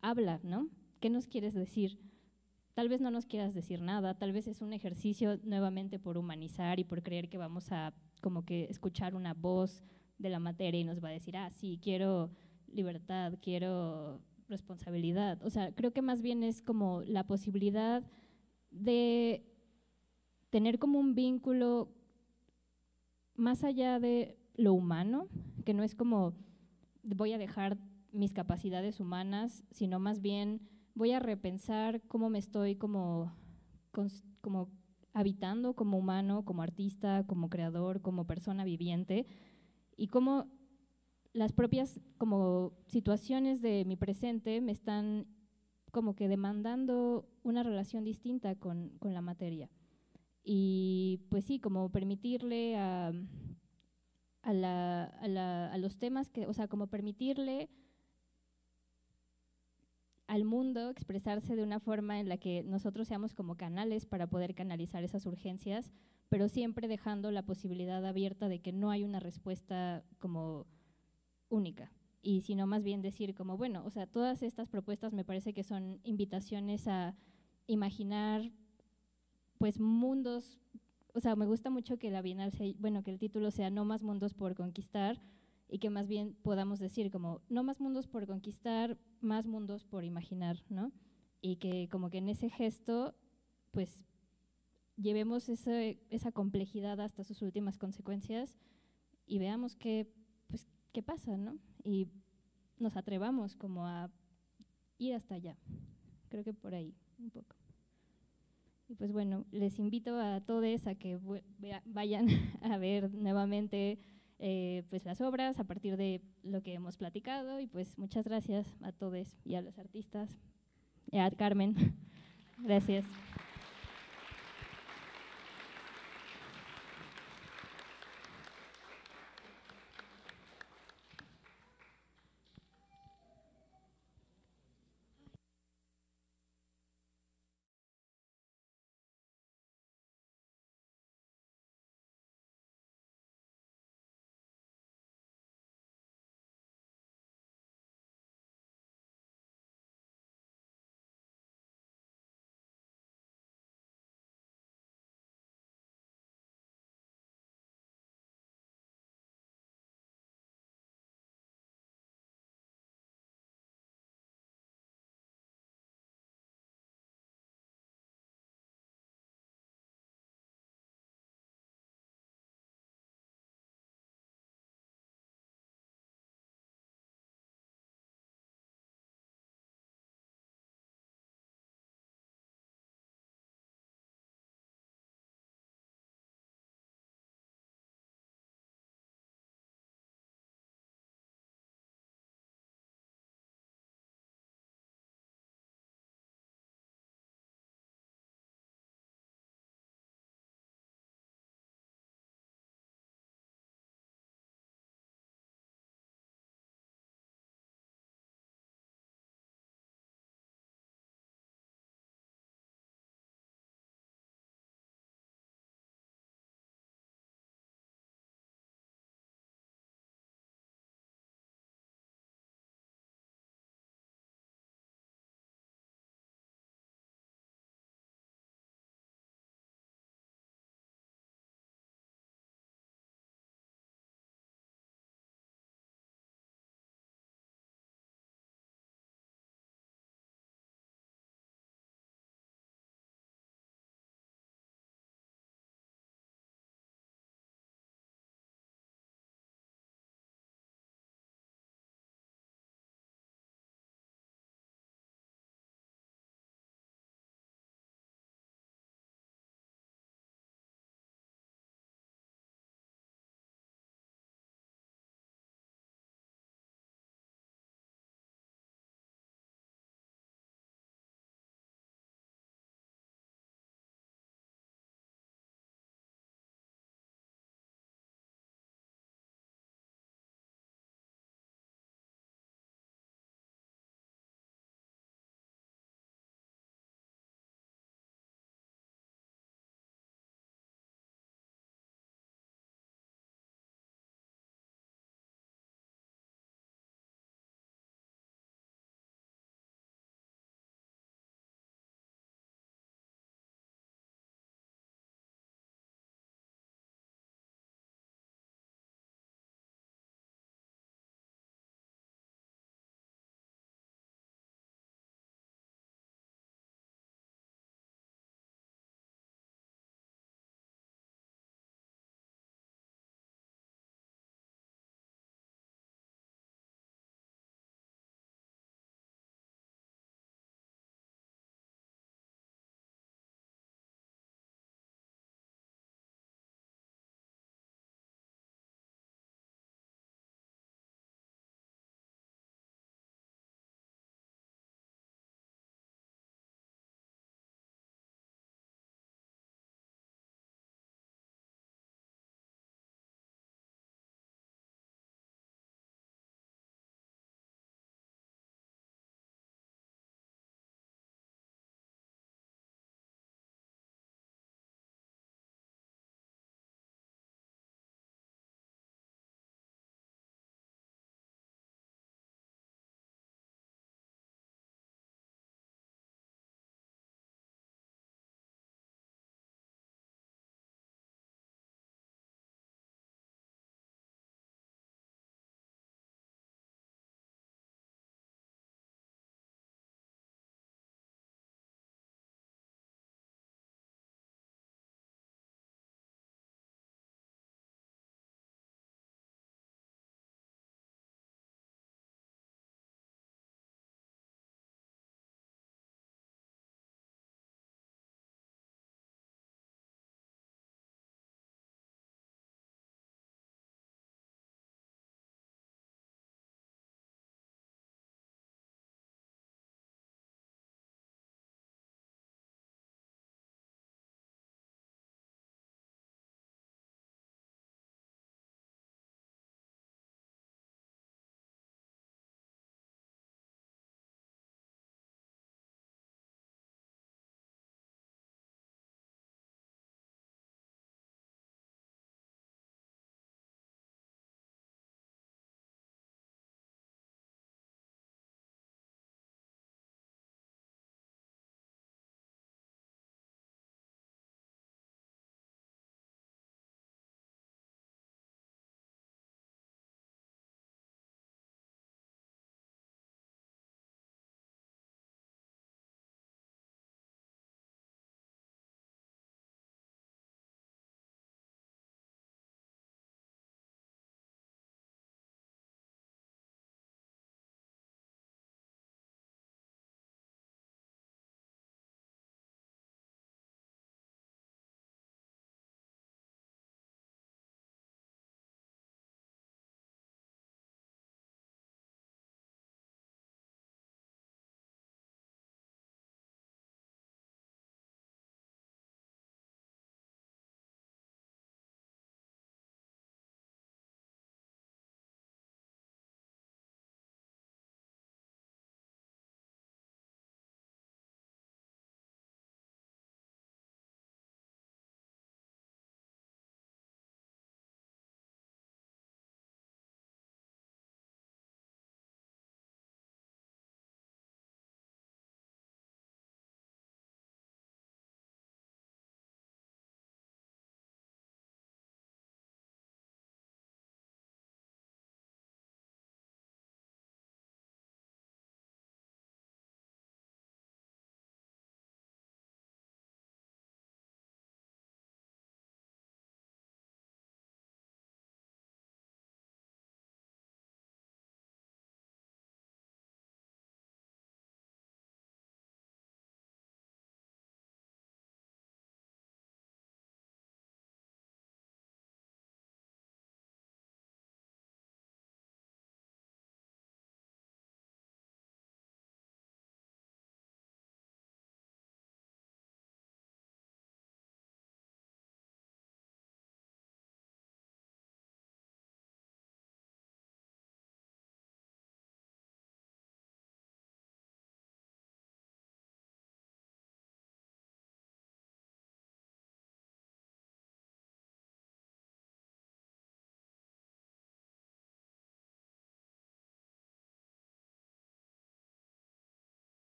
habla, ¿no? ¿Qué nos quieres decir? Tal vez no nos quieras decir nada, tal vez es un ejercicio nuevamente por humanizar y por creer que vamos a como que escuchar una voz de la materia y nos va a decir, ah, sí, quiero libertad, quiero responsabilidad. O sea, creo que más bien es como la posibilidad de tener como un vínculo más allá de lo humano, que no es como voy a dejar mis capacidades humanas, sino más bien voy a repensar cómo me estoy como, como habitando como humano, como artista, como creador, como persona viviente y cómo las propias como situaciones de mi presente me están como que demandando una relación distinta con, con la materia. Y pues sí, como permitirle a, a, la, a, la, a los temas que, o sea, como permitirle al mundo expresarse de una forma en la que nosotros seamos como canales para poder canalizar esas urgencias, pero siempre dejando la posibilidad abierta de que no hay una respuesta como única. Y sino más bien decir como, bueno, o sea, todas estas propuestas me parece que son invitaciones a imaginar pues mundos, o sea, me gusta mucho que la Bienal sea, bueno, que el título sea No más mundos por conquistar, y que más bien podamos decir como no más mundos por conquistar, más mundos por imaginar, ¿no? Y que como que en ese gesto, pues llevemos esa complejidad hasta sus últimas consecuencias y veamos qué, pues, qué pasa, ¿no? Y nos atrevamos como a ir hasta allá. Creo que por ahí un poco. Y pues bueno, les invito a todos a que vayan a ver nuevamente eh, pues las obras a partir de lo que hemos platicado y pues muchas gracias a todos y a los artistas y a Carmen. gracias.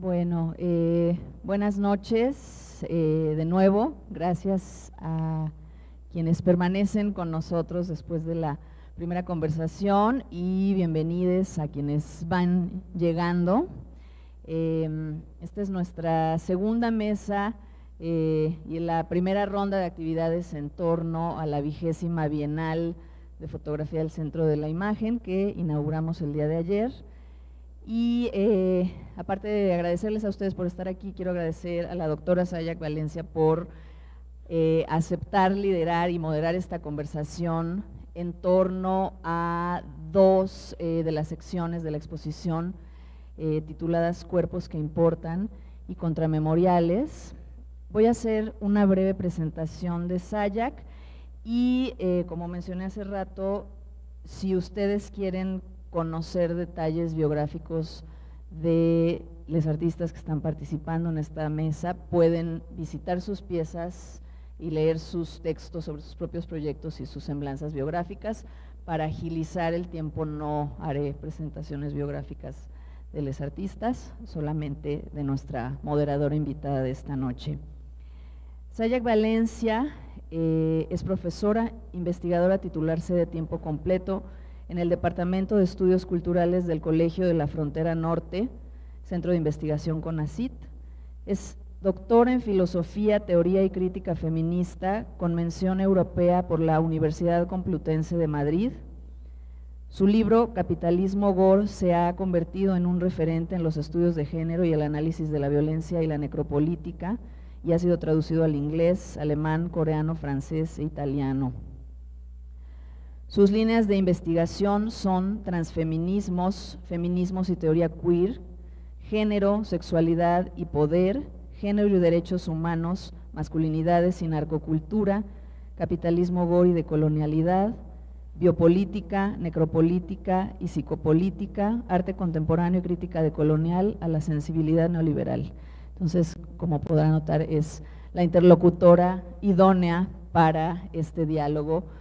Bueno, eh, buenas noches eh, de nuevo. Gracias a quienes permanecen con nosotros después de la primera conversación y bienvenidos a quienes van llegando. Em, esta es nuestra segunda mesa eh, y la primera ronda de actividades en torno a la vigésima Bienal de Fotografía del Centro de la Imagen que inauguramos el día de ayer. Y eh, aparte de agradecerles a ustedes por estar aquí, quiero agradecer a la doctora Sayak Valencia por eh, aceptar, liderar y moderar esta conversación en torno a dos eh, de las secciones de la exposición tituladas Cuerpos que Importan y Contramemoriales. Voy a hacer una breve presentación de Sayak y como mencioné hace rato, si ustedes quieren conocer detalles biográficos de los artistas que están participando en esta mesa, pueden visitar sus piezas y leer sus textos sobre sus propios proyectos y sus semblanzas biográficas. Para agilizar el tiempo no haré presentaciones biográficas de los artistas, solamente de nuestra moderadora invitada de esta noche. Sayak Valencia eh, es profesora, investigadora titularse de tiempo completo, en el Departamento de Estudios Culturales del Colegio de la Frontera Norte, Centro de Investigación CONACIT. Es doctor en Filosofía, Teoría y Crítica Feminista con mención europea por la Universidad Complutense de Madrid. Su libro Capitalismo Gore se ha convertido en un referente en los estudios de género y el análisis de la violencia y la necropolítica y ha sido traducido al inglés, alemán, coreano, francés e italiano. Sus líneas de investigación son transfeminismos, feminismos y teoría queer, género, sexualidad y poder, género y derechos humanos, masculinidades y narcocultura, capitalismo gore y de colonialidad, biopolítica, necropolítica y psicopolítica, arte contemporáneo y crítica de colonial a la sensibilidad neoliberal. Entonces, como podrán notar, es la interlocutora idónea para este diálogo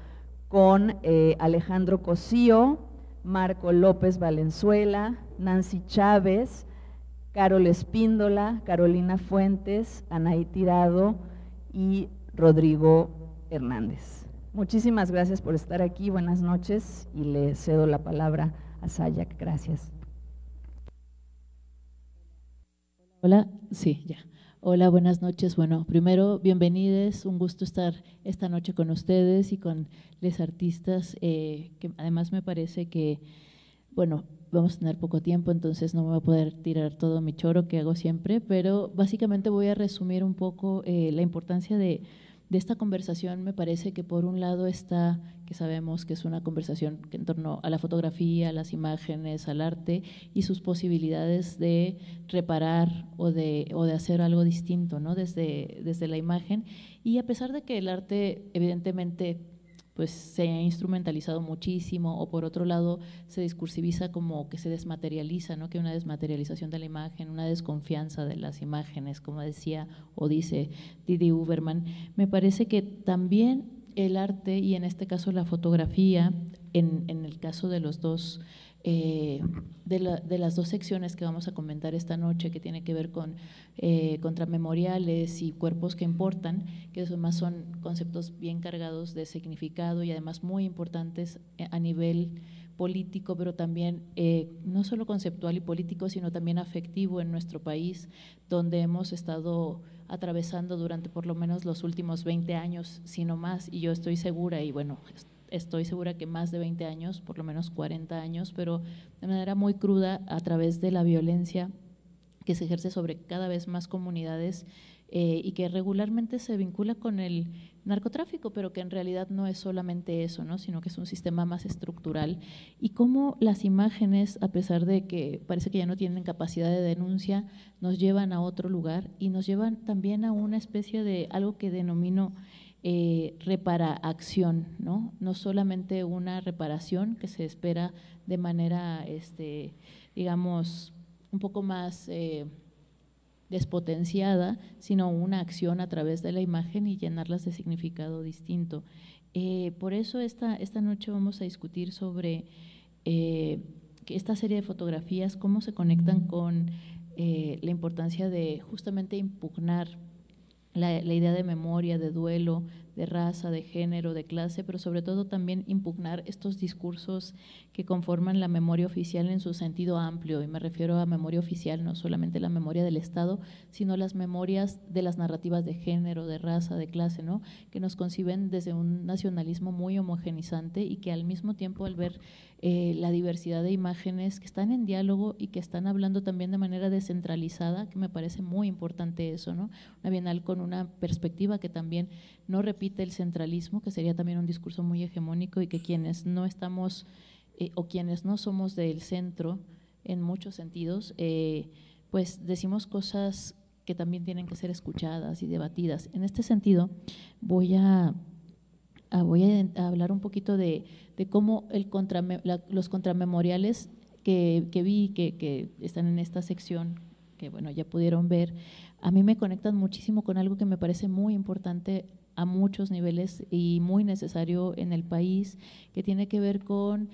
con eh, Alejandro Cosío, Marco López Valenzuela, Nancy Chávez, Carol Espíndola, Carolina Fuentes, Anaí Tirado y Rodrigo Hernández. Muchísimas gracias por estar aquí, buenas noches y le cedo la palabra a Sayak. Gracias. Hola, sí, ya. Hola, buenas noches. Bueno, primero, bienvenidos. Un gusto estar esta noche con ustedes y con los artistas, eh, que además me parece que, bueno, vamos a tener poco tiempo, entonces no me voy a poder tirar todo mi choro que hago siempre, pero básicamente voy a resumir un poco eh, la importancia de de esta conversación me parece que por un lado está, que sabemos que es una conversación en torno a la fotografía, a las imágenes, al arte y sus posibilidades de reparar o de, o de hacer algo distinto ¿no? desde, desde la imagen. Y a pesar de que el arte evidentemente pues se ha instrumentalizado muchísimo o por otro lado se discursiviza como que se desmaterializa, ¿no? que una desmaterialización de la imagen, una desconfianza de las imágenes, como decía o dice Didi Uberman. Me parece que también el arte y en este caso la fotografía, en, en el caso de los dos eh, de, las dos secciones que vamos a comentar esta noche, que tiene que ver con eh, contramemoriales y cuerpos que importan, que además son conceptos bien cargados de significado y además muy importantes eh, a nivel político, pero también no solo conceptual y político, sino también afectivo en nuestro país, donde hemos estado atravesando durante por lo menos los últimos 20 años, sino más, y yo estoy segura, y bueno, estoy segura que más de 20 años, por lo menos 40 años, pero de manera muy cruda a través de la violencia que se ejerce sobre cada vez más comunidades eh, y que regularmente se vincula con el narcotráfico, pero que en realidad no es solamente eso, ¿no? sino que es un sistema más estructural. Y cómo las imágenes, a pesar de que parece que ya no tienen capacidad de denuncia, nos llevan a otro lugar y nos llevan también a una especie de algo que denomino eh, repara acción, ¿no? no solamente una reparación que se espera de manera, este, digamos, un poco más eh, despotenciada, sino una acción a través de la imagen y llenarlas de significado distinto. Eh, por eso esta, esta noche vamos a discutir sobre esta serie de fotografías, cómo se conectan con eh, la importancia de justamente impugnar la, idea de memoria, de duelo, de raza, de género, de clase, pero sobre todo también impugnar estos discursos que conforman la memoria oficial en su sentido amplio, y me refiero a memoria oficial, no solamente la memoria del Estado, sino las memorias de las narrativas de género, de raza, de clase, ¿no? que nos conciben desde un nacionalismo muy homogenizante y que al mismo tiempo al ver eh, la diversidad de imágenes que están en diálogo y que están hablando también de manera descentralizada, que me parece muy importante eso, ¿no? Una bienal con una perspectiva que también no repite el centralismo, que sería también un discurso muy hegemónico y que quienes no estamos eh, o quienes no somos del centro en muchos sentidos, eh, pues decimos cosas que también tienen que ser escuchadas y debatidas. En este sentido, voy a, voy a hablar un poquito de de cómo el contra, los contramemoriales que, que vi que, que, están en esta sección, que bueno, ya pudieron ver, a mí me conectan muchísimo con algo que me parece muy importante a muchos niveles y muy necesario en el país, que tiene que ver con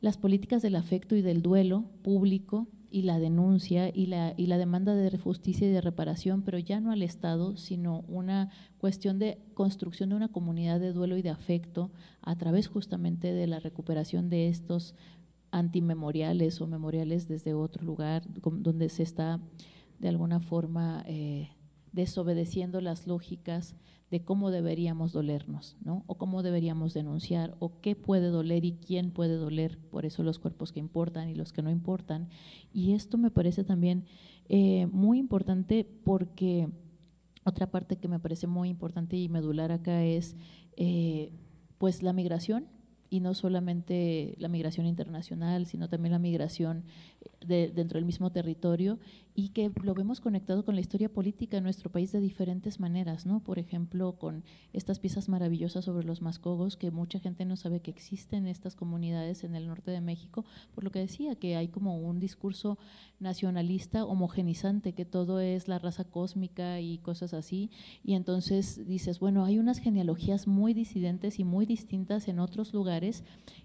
las políticas del afecto y del duelo público y la denuncia y la, y la demanda de justicia y de reparación, pero ya no al Estado, sino una cuestión de construcción de una comunidad de duelo y de afecto a través justamente de la recuperación de estos antimemoriales o memoriales desde otro lugar, donde se está de alguna forma eh, desobedeciendo las lógicas de cómo deberíamos dolernos, ¿no? O cómo deberíamos denunciar, o qué puede doler y quién puede doler, por eso los cuerpos que importan y los que no importan. Y esto me parece también eh, muy importante porque otra parte que me parece muy importante y medular acá es eh, pues la migración, y no solamente la migración internacional, sino también la migración de, dentro del mismo territorio y que lo vemos conectado con la historia política de nuestro país de diferentes maneras, ¿no? Por ejemplo, con estas piezas maravillosas sobre los mascogos, que mucha gente no sabe que existen estas comunidades en el norte de México, por lo que decía, que hay como un discurso nacionalista homogenizante, que todo es la raza cósmica y cosas así, y entonces dices, bueno, hay unas genealogías muy disidentes y muy distintas en otros lugares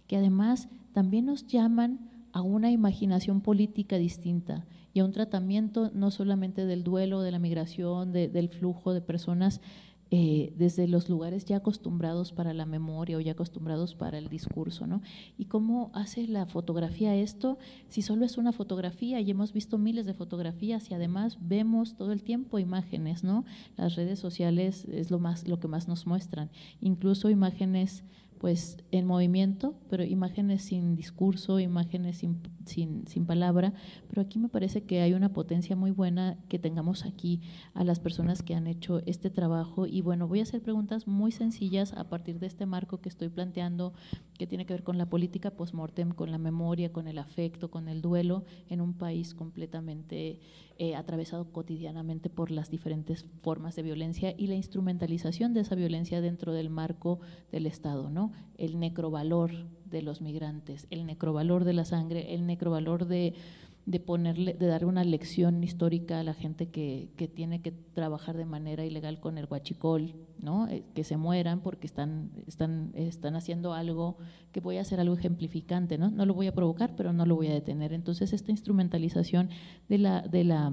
que además también nos llaman a una imaginación política distinta y a un tratamiento no solamente del duelo, de la migración, del flujo de personas eh, desde los lugares ya acostumbrados para la memoria o ya acostumbrados para el discurso, ¿no? Y cómo hace la fotografía esto, si solo es una fotografía y hemos visto miles de fotografías y además vemos todo el tiempo imágenes, ¿no? Las redes sociales es lo más lo que más nos muestran, incluso imágenes pues en movimiento, pero imágenes sin discurso, imágenes sin, sin, palabra, pero aquí me parece que hay una potencia muy buena que tengamos aquí a las personas que han hecho este trabajo y bueno, voy a hacer preguntas muy sencillas a partir de este marco que estoy planteando que tiene que ver con la política post-mortem, con la memoria, con el afecto, con el duelo en un país completamente eh, atravesado cotidianamente por las diferentes formas de violencia y la instrumentalización de esa violencia dentro del marco del Estado, ¿no? El necrovalor de los migrantes, el necrovalor de la sangre, el necrovalor de de ponerle, de dar una lección histórica a la gente que, que, tiene que trabajar de manera ilegal con el huachicol, ¿no? Eh, que se mueran porque están, están, están haciendo algo, que voy a hacer algo ejemplificante, ¿no? No lo voy a provocar, pero no lo voy a detener. Entonces, esta instrumentalización de la, de la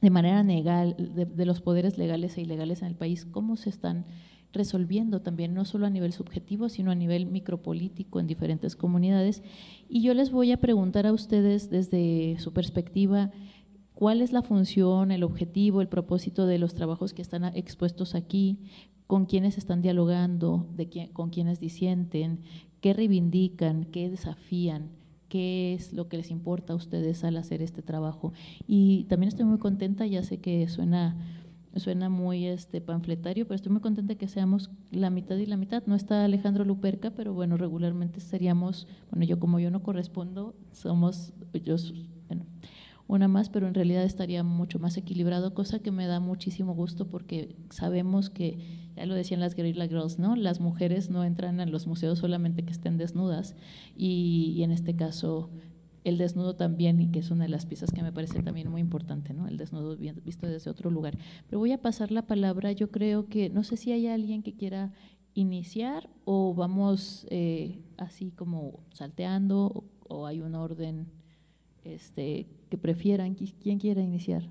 de manera legal, de los poderes legales e ilegales en el país, ¿cómo se están resolviendo también, no solo a nivel subjetivo, sino a nivel micropolítico en diferentes comunidades. Y yo les voy a preguntar a ustedes desde su perspectiva, ¿cuál es la función, el objetivo, el propósito de los trabajos que están expuestos aquí? ¿Con quiénes están dialogando? De ¿Con quiénes disienten? ¿Qué reivindican? ¿Qué desafían? qué es lo que les importa a ustedes al hacer este trabajo. Y también estoy muy contenta, ya sé que suena suena muy este panfletario, pero estoy muy contenta que seamos la mitad y la mitad. No está Alejandro Luperca, pero bueno, regularmente seríamos, bueno, yo como yo no correspondo, somos yo bueno, una más, pero en realidad estaría mucho más equilibrado, cosa que me da muchísimo gusto porque sabemos que, ya lo decían las Guerrilla Girls, ¿no? Las mujeres no entran a los museos solamente que estén desnudas y, y en este caso el desnudo también, y que es una de las piezas que me parece también muy importante, ¿no? el desnudo visto desde otro lugar. Pero voy a pasar la palabra, yo creo que, no sé si hay alguien que quiera iniciar o vamos eh, así como salteando o, hay un orden este, que prefieran. ¿Quién quiere iniciar?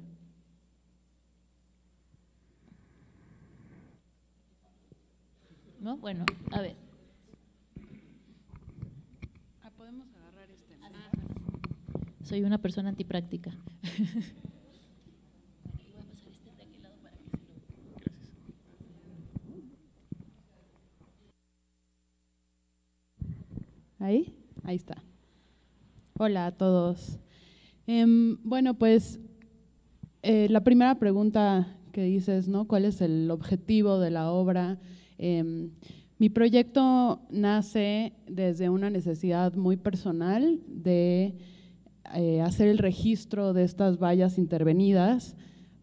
¿No? Bueno, a ver. Ah, podemos agarrar este. Soy una persona antipráctica. Ahí, ahí está. Hola a todos. Em, bueno, pues eh, la primera pregunta que dices, ¿no? ¿Cuál es el objetivo de la obra? Em, mi proyecto nace desde una necesidad muy personal de eh, hacer el registro de estas vallas intervenidas,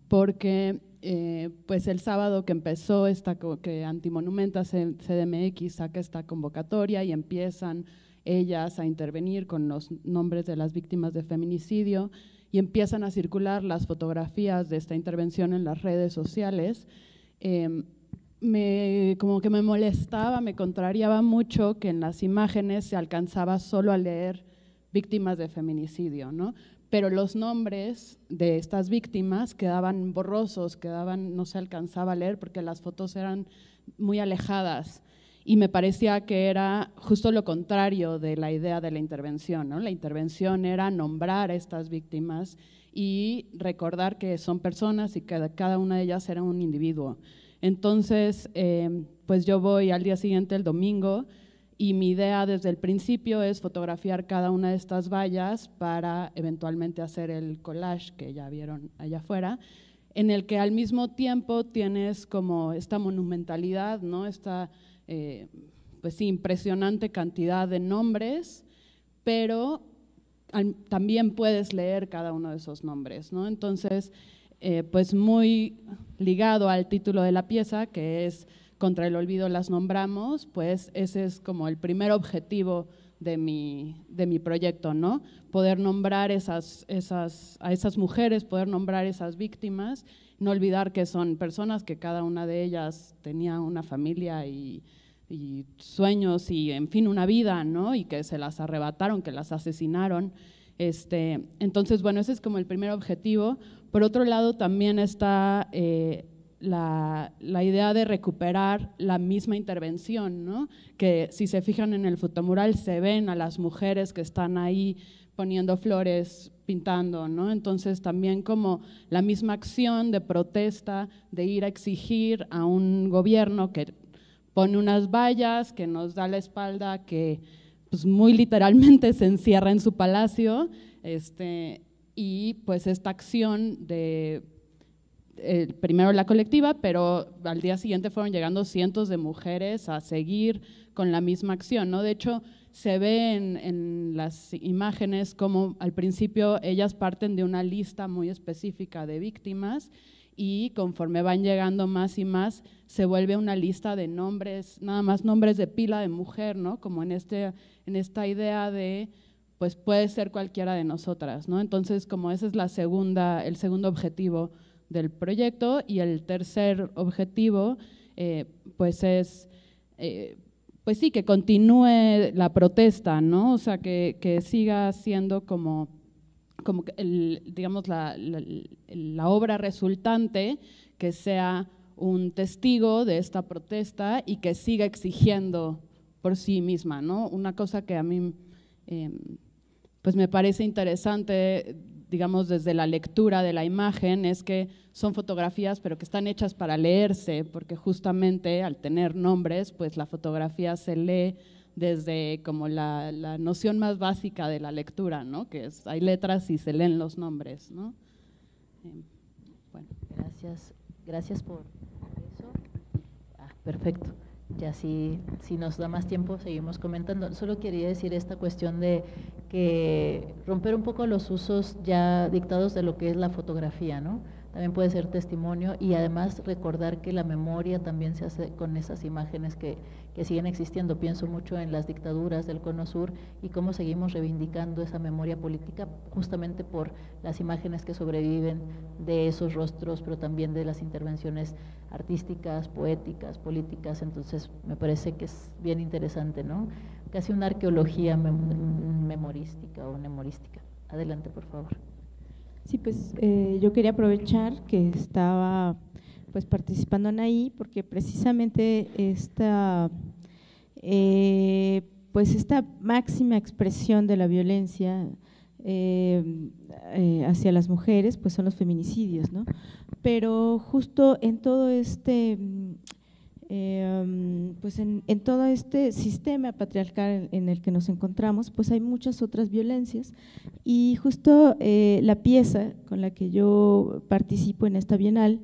porque eh, pues el sábado que empezó esta, que Antimonumenta CDMX saca esta convocatoria y empiezan ellas a intervenir con los nombres de las víctimas de feminicidio y empiezan a circular las fotografías de esta intervención en las redes sociales, em, me, como que me molestaba, me contrariaba mucho que en las imágenes se alcanzaba solo a leer víctimas de feminicidio, ¿no? Pero los nombres de estas víctimas quedaban borrosos, quedaban, no se alcanzaba a leer porque las fotos eran muy alejadas y me parecía que era justo lo contrario de la idea de la intervención. ¿no? La intervención era nombrar a estas víctimas y recordar que son personas y que cada una de ellas era un individuo. Entonces, eh, pues yo voy al día siguiente, el domingo, y mi idea desde el principio es fotografiar cada una de estas vallas para eventualmente hacer el collage que ya vieron allá afuera, en el que al mismo tiempo tienes como esta monumentalidad, ¿no? esta eh, pues impresionante cantidad de nombres, pero también puedes leer cada uno de esos nombres, ¿no? Entonces, eh, pues muy ligado al título de la pieza, que es Contra el olvido las nombramos, pues ese es como el primer objetivo de mi, de mi proyecto, ¿no? Poder nombrar esas, esas, a esas mujeres, poder nombrar esas víctimas, no olvidar que son personas que cada una de ellas tenía una familia y, y sueños y, en fin, una vida, ¿no? Y que se las arrebataron, que las asesinaron. Este, entonces, bueno, ese es como el primer objetivo. Por otro lado, también está eh, la, la, idea de recuperar la misma intervención, ¿no? Que si se fijan en el fotomural se ven a las mujeres que están ahí poniendo flores, pintando, ¿no? Entonces también como la misma acción de protesta, de ir a exigir a un gobierno que pone unas vallas, que nos da la espalda, que pues muy literalmente se encierra en su palacio, este, y pues esta acción de, eh, primero la colectiva, pero al día siguiente fueron llegando cientos de mujeres a seguir con la misma acción, ¿no? De hecho, se ve en, en, las imágenes como al principio ellas parten de una lista muy específica de víctimas y conforme van llegando más y más, se vuelve una lista de nombres, nada más nombres de pila de mujer, ¿no? Como en, este, en esta idea de, pues puede ser cualquiera de nosotras, ¿no? Entonces, como ese es la segunda, el segundo objetivo del proyecto y el tercer objetivo, eh, pues es, eh, pues sí, que continúe la protesta, ¿no? O sea, que, que siga siendo como como digamos, la, la, obra resultante que sea un testigo de esta protesta y que siga exigiendo por sí misma, ¿no? Una cosa que a mí em, pues me parece interesante, digamos, desde la lectura de la imagen, es que son fotografías, pero que están hechas para leerse, porque justamente al tener nombres, pues la fotografía se lee desde como la, la, noción más básica de la lectura, ¿no? que es, hay letras y se leen los nombres. ¿no? Eh, bueno. Gracias, gracias por eso. Ah, perfecto. Ya si, si nos da más tiempo seguimos comentando. Solo quería decir esta cuestión de que romper un poco los usos ya dictados de lo que es la fotografía, ¿no? También puede ser testimonio y además recordar que la memoria también se hace con esas imágenes que, que, siguen existiendo. Pienso mucho en las dictaduras del Cono Sur y cómo seguimos reivindicando esa memoria política justamente por las imágenes que sobreviven de esos rostros, pero también de las intervenciones artísticas, poéticas, políticas. Entonces me parece que es bien interesante, ¿no? Casi una arqueología memorística o memorística. Adelante, por favor. Sí, pues eh, yo quería aprovechar que estaba pues participando en ahí porque precisamente esta eh, pues esta máxima expresión de la violencia eh, hacia las mujeres pues son los feminicidios, ¿no? Pero justo en todo este eh, pues en, todo este sistema patriarcal en, el que nos encontramos, pues hay muchas otras violencias. Y justo eh, la pieza con la que yo participo en esta bienal,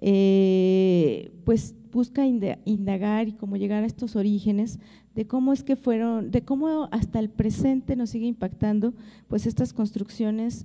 eh, pues busca indagar y cómo llegar a estos orígenes de cómo es que fueron, de cómo hasta el presente nos sigue impactando pues estas construcciones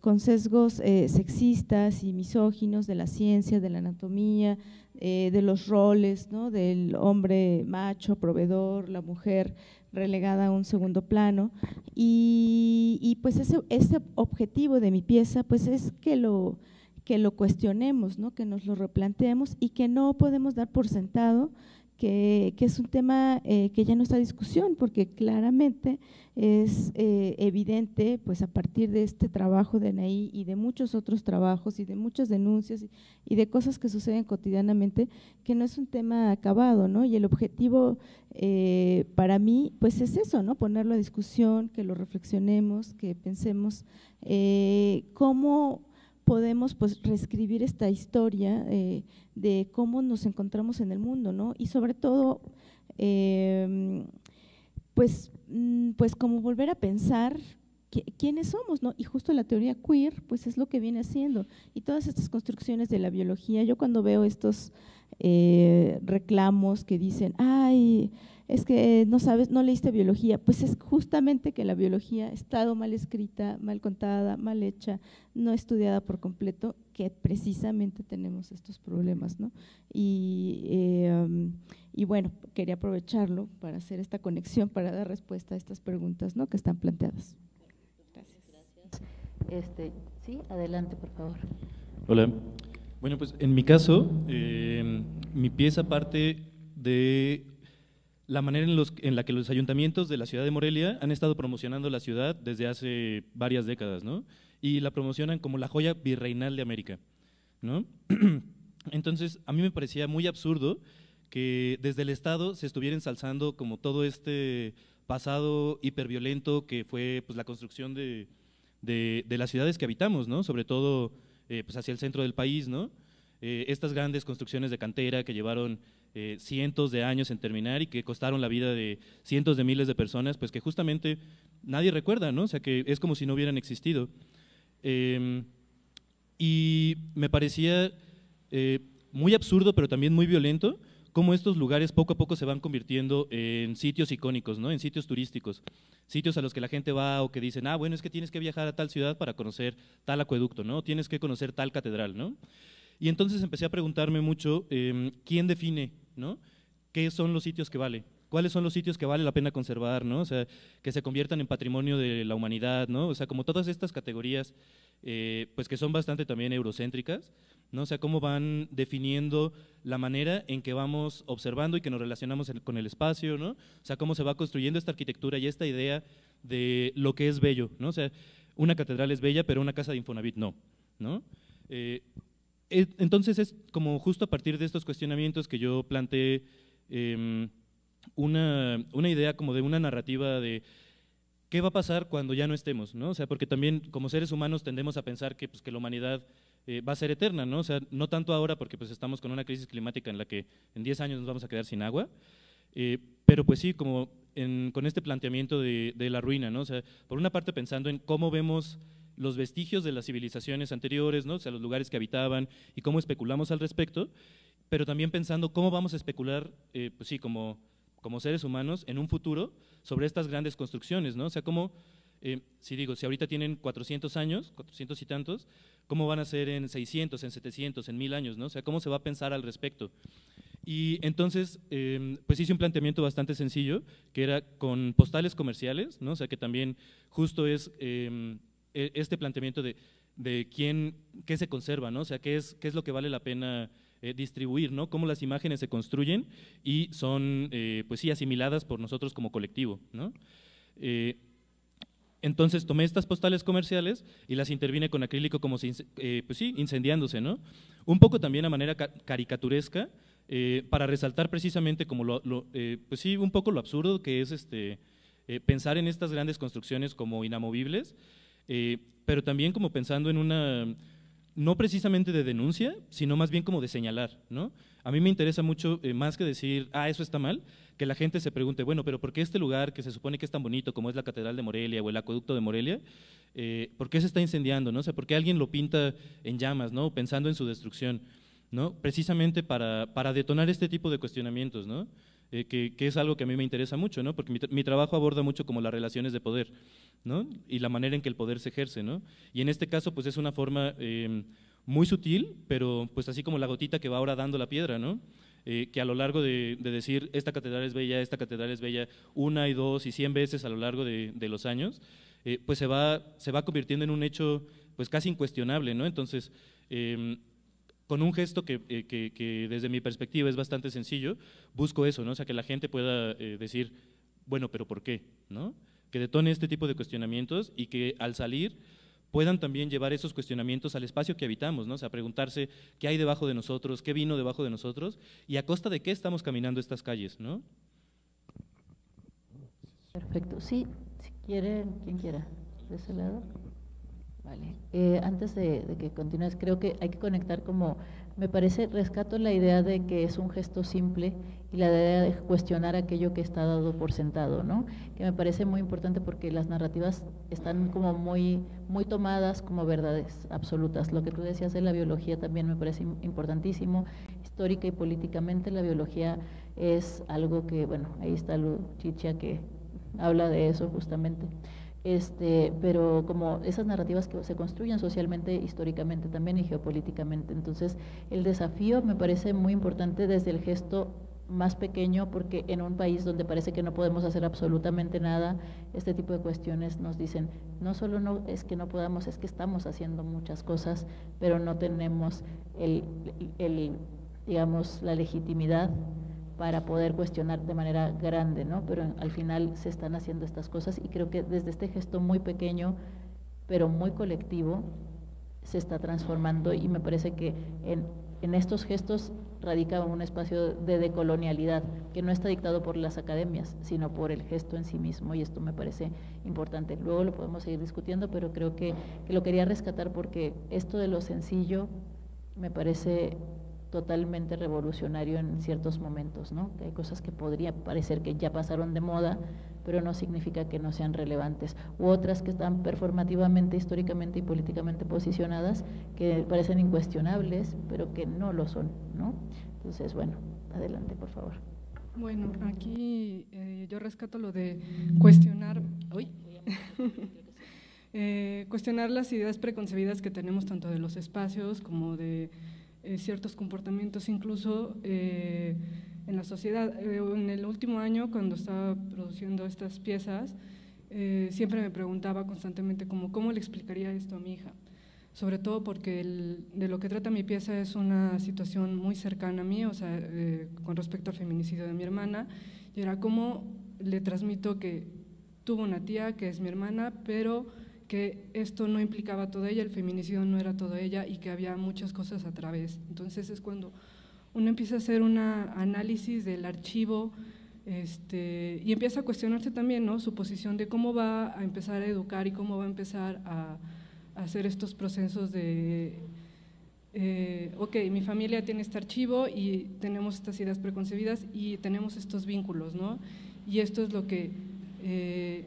con sesgos sexistas y misóginos de la ciencia, de la anatomía, eh, de los roles, ¿no? del hombre macho, proveedor, la mujer relegada a un segundo plano. Y, pues ese, ese, objetivo de mi pieza pues es que lo, que lo cuestionemos, ¿no? que nos lo replanteemos y que no podemos dar por sentado que, es un tema eh, que ya no está en discusión, porque claramente es eh, evidente, pues a partir de este trabajo de Anaí y de muchos otros trabajos y de muchas denuncias y, de cosas que suceden cotidianamente, que no es un tema acabado, ¿no? Y el objetivo eh, para mí, pues es eso, ¿no? Ponerlo a discusión, que lo reflexionemos, que pensemos cómo podemos pues reescribir esta historia eh, de cómo nos encontramos en el mundo, ¿no? Y sobre todo, em, pues, mm, pues como volver a pensar quiénes somos, ¿no? Y justo la teoría queer, pues es lo que viene haciendo. Y todas estas construcciones de la biología, yo cuando veo estos eh, reclamos que dicen, ay, es que no sabes, no leíste biología, pues es justamente que la biología ha estado mal escrita, mal contada, mal hecha, no estudiada por completo, que precisamente tenemos estos problemas, ¿no? Y, eh, y bueno, quería aprovecharlo para hacer esta conexión, para dar respuesta a estas preguntas, ¿no? Que están planteadas. Gracias. Gracias. Este, sí, adelante, por favor. Hola. Bueno, pues en mi caso, eh, mi pieza parte de la manera en, los, en, la que los ayuntamientos de la ciudad de Morelia han estado promocionando la ciudad desde hace varias décadas, ¿no? Y la promocionan como la joya virreinal de América, ¿no? Entonces, a mí me parecía muy absurdo que desde el Estado se estuviera ensalzando como todo este pasado hiperviolento que fue pues, la construcción de, de, las ciudades que habitamos, ¿no? Sobre todo eh, pues, hacia el centro del país, ¿no? Eh, estas grandes construcciones de cantera que llevaron eh, cientos de años en terminar y que costaron la vida de cientos de miles de personas, pues que justamente nadie recuerda, ¿no? O sea, que es como si no hubieran existido. Em, y me parecía eh, muy absurdo, pero también muy violento, cómo estos lugares poco a poco se van convirtiendo en sitios icónicos, ¿no? En sitios turísticos, sitios a los que la gente va o que dicen, ah, bueno, es que tienes que viajar a tal ciudad para conocer tal acueducto, ¿no? Tienes que conocer tal catedral, ¿no? Y entonces empecé a preguntarme mucho, em, ¿quién define, ¿no? ¿Qué son los sitios que vale? ¿Cuáles son los sitios que vale la pena conservar. O sea, que se conviertan en patrimonio de la humanidad, ¿no? O sea, como todas estas categorías, eh, pues que son bastante también eurocéntricas, ¿no? O sea, cómo van definiendo la manera en que vamos observando y que nos relacionamos con el espacio, ¿no? O sea, cómo se va construyendo esta arquitectura y esta idea de lo que es bello, ¿no? O sea, una catedral es bella, pero una casa de Infonavit no, ¿no? Eh, entonces es como justo a partir de estos cuestionamientos que yo planteé em, una, una, idea como de una narrativa de qué va a pasar cuando ya no estemos, ¿no? O sea, porque también como seres humanos tendemos a pensar que, pues, que la humanidad eh, va a ser eterna, ¿no? O sea, no tanto ahora porque pues estamos con una crisis climática en la que en 10 años nos vamos a quedar sin agua, eh, pero pues sí, como con este planteamiento de, de, la ruina, ¿no? O sea, por una parte pensando en cómo vemos los vestigios de las civilizaciones anteriores, ¿no? o sea, los lugares que habitaban y cómo especulamos al respecto, pero también pensando cómo vamos a especular, eh, pues sí, como, como seres humanos en un futuro sobre estas grandes construcciones, ¿no? O sea, cómo, eh, si digo, si ahorita tienen 400 años, 400 y tantos, ¿cómo van a ser en 600, en 700, en 1000 años, ¿no? O sea, ¿cómo se va a pensar al respecto? Y entonces, em, pues hice un planteamiento bastante sencillo, que era con postales comerciales, ¿no? O sea, que también justo es em, este planteamiento de, de, quién, qué se conserva, ¿no? O sea, qué es, qué es lo que vale la pena eh, distribuir, ¿no? Cómo las imágenes se construyen y son, eh, pues sí, asimiladas por nosotros como colectivo, ¿no? Eh, Entonces tomé estas postales comerciales y las intervine con acrílico como si, eh, pues sí, incendiándose, ¿no? Un poco también a manera caricaturesca, eh, para resaltar precisamente como lo, eh, pues sí, un poco lo absurdo que es este, pensar en estas grandes construcciones como inamovibles, pero también como pensando en una, no precisamente de denuncia, sino más bien como de señalar, ¿no? A mí me interesa mucho, más que decir, ah, eso está mal, que la gente se pregunte, bueno, pero ¿por qué este lugar que se supone que es tan bonito como es la Catedral de Morelia o el Acueducto de Morelia, eh, ¿por qué se está incendiando? ¿no? O sea, ¿por qué alguien lo pinta en llamas, ¿no? pensando en su destrucción? ¿no? Precisamente para, para detonar este tipo de cuestionamientos, ¿no? Eh, que, que, es algo que a mí me interesa mucho, ¿no? porque mi, mi, trabajo aborda mucho como las relaciones de poder ¿no? y la manera en que el poder se ejerce. ¿no? Y en este caso, pues es una forma eh, muy sutil, pero pues así como la gotita que va ahora dando la piedra, ¿no? Eh, que a lo largo de, decir esta catedral es bella, esta catedral es bella, una y dos y cien veces a lo largo de, los años, eh, pues se va, se va convirtiendo en un hecho pues casi incuestionable, ¿no? Entonces, em, con un gesto eh, que, desde mi perspectiva es bastante sencillo, busco eso, ¿no? O sea, que la gente pueda decir, bueno, pero ¿por qué? ¿no? Que detone este tipo de cuestionamientos y que al salir puedan también llevar esos cuestionamientos al espacio que habitamos, ¿no? O sea, preguntarse qué hay debajo de nosotros, qué vino debajo de nosotros y a costa de qué estamos caminando estas calles, ¿no? Perfecto. Sí, si quieren, quien quiera, de ese lado. Vale. Eh, antes de, de que continúes, creo que hay que conectar como me parece, rescato la idea de que es un gesto simple y la idea de cuestionar aquello que está dado por sentado, ¿no? Que me parece muy importante porque las narrativas están como muy, muy tomadas como verdades absolutas. Lo que tú decías de la biología también me parece importantísimo. Histórica y políticamente la biología es algo que, bueno, ahí está Chicha que habla de eso justamente. Este, pero como esas narrativas que se construyen socialmente, históricamente también y geopolíticamente. Entonces, el desafío me parece muy importante desde el gesto más pequeño, porque en un país donde parece que no podemos hacer absolutamente nada, este tipo de cuestiones nos dicen, no solo no es que no podamos, es que estamos haciendo muchas cosas, pero no tenemos el, el digamos, la legitimidad para poder cuestionar de manera grande, ¿no? Pero al final se están haciendo estas cosas y creo que desde este gesto muy pequeño, pero muy colectivo, se está transformando y me parece que en, en estos gestos radica un espacio de decolonialidad que no está dictado por las academias, sino por el gesto en sí mismo y esto me parece importante. Luego lo podemos seguir discutiendo, pero creo que, que lo quería rescatar porque esto de lo sencillo me parece totalmente revolucionario en ciertos momentos, ¿no? Que hay cosas que podría parecer que ya pasaron de moda, pero no significa que no sean relevantes. U otras que están performativamente, históricamente y políticamente posicionadas, que parecen incuestionables, pero que no lo son, ¿no? Entonces, bueno, adelante, por favor. Bueno, aquí eh, yo rescato lo de cuestionar, eh, cuestionar las ideas preconcebidas que tenemos tanto de los espacios como de eh, ciertos comportamientos incluso eh, en la sociedad. Eh, en el último año, cuando estaba produciendo estas piezas, siempre me preguntaba constantemente como, cómo le explicaría esto a mi hija, sobre todo porque de lo que trata mi pieza es una situación muy cercana a mí, o sea, con respecto al feminicidio de mi hermana, y era cómo le transmito que tuvo una tía que es mi hermana, pero que esto no implicaba todo ella, el feminicidio no era todo ella y que había muchas cosas a través. Entonces es cuando uno empieza a hacer un análisis del archivo este, y empieza a cuestionarse también ¿no? su posición de cómo va a empezar a educar y cómo va a empezar a, hacer estos procesos de, eh, ok, mi familia tiene este archivo y tenemos estas ideas preconcebidas y tenemos estos vínculos, ¿no? Y esto es lo que... Eh,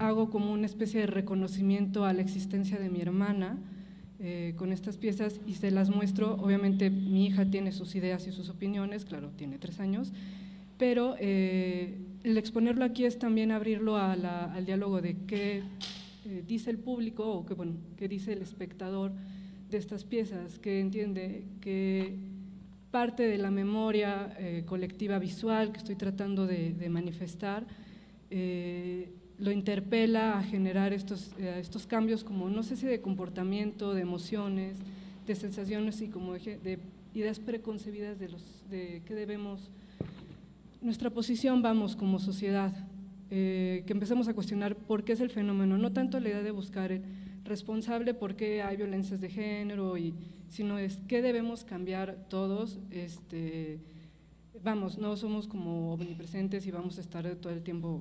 hago como una especie de reconocimiento a la existencia de mi hermana eh, con estas piezas y se las muestro. Obviamente mi hija tiene sus ideas y sus opiniones, claro, tiene tres años, pero eh, el exponerlo aquí es también abrirlo al diálogo de qué eh, dice el público o qué, bueno, qué dice el espectador de estas piezas, que entiende que parte de la memoria colectiva visual que estoy tratando de, de manifestar lo interpela a generar estos, eh, estos cambios como, no sé si de comportamiento, de emociones, de sensaciones y como de ideas preconcebidas de, los, de qué debemos, nuestra posición, vamos, como sociedad. eh, que empecemos a cuestionar por qué es el fenómeno, no tanto la idea de buscar el responsable por qué hay violencias de género, y, sino es qué debemos cambiar todos, este, vamos, no somos como omnipresentes y vamos a estar todo el tiempo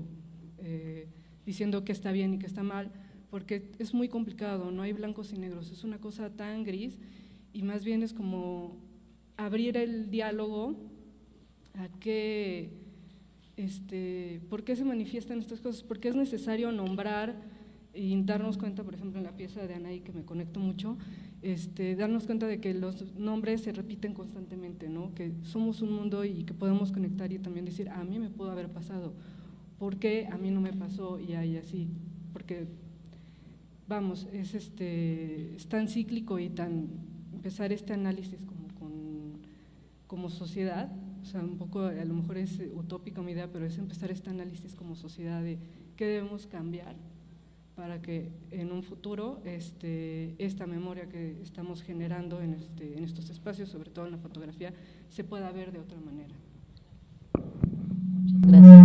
eh, diciendo que está bien y que está mal, porque es muy complicado, no hay blancos y negros, es una cosa tan gris y más bien es como abrir el diálogo a qué este, ¿por qué se manifiestan estas cosas? Porque es necesario nombrar y darnos cuenta, por ejemplo, en la pieza de Anaí, que me conecto mucho, este, darnos cuenta de que los nombres se repiten constantemente, ¿no? que somos un mundo y que podemos conectar y también decir, a mí me pudo haber pasado, ¿por qué a mí no me pasó? Y ahí así, porque, vamos, es, este, es tan cíclico y tan, empezar este análisis como, con, como sociedad, o sea, un poco, a lo mejor es utópico mi idea, pero es empezar este análisis como sociedad de qué debemos cambiar para que en un futuro este, esta memoria que estamos generando en, este, en estos espacios, sobre todo en la fotografía, se pueda ver de otra manera. Gracias.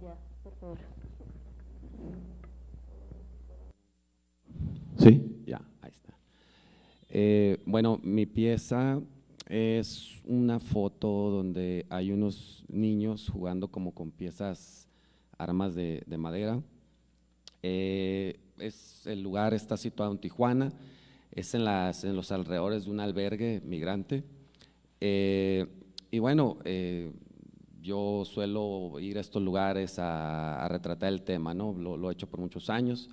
Allá, por favor. Sí, ya, ahí está. Eh, bueno, mi pieza es una foto donde hay unos niños jugando como con piezas, armas de, madera. Eh, es, el lugar está situado en Tijuana, es en, las, en los alrededores de un albergue migrante. Eh, y bueno, yo suelo ir a estos lugares a, retratar el tema, ¿no? Lo, he hecho por muchos años.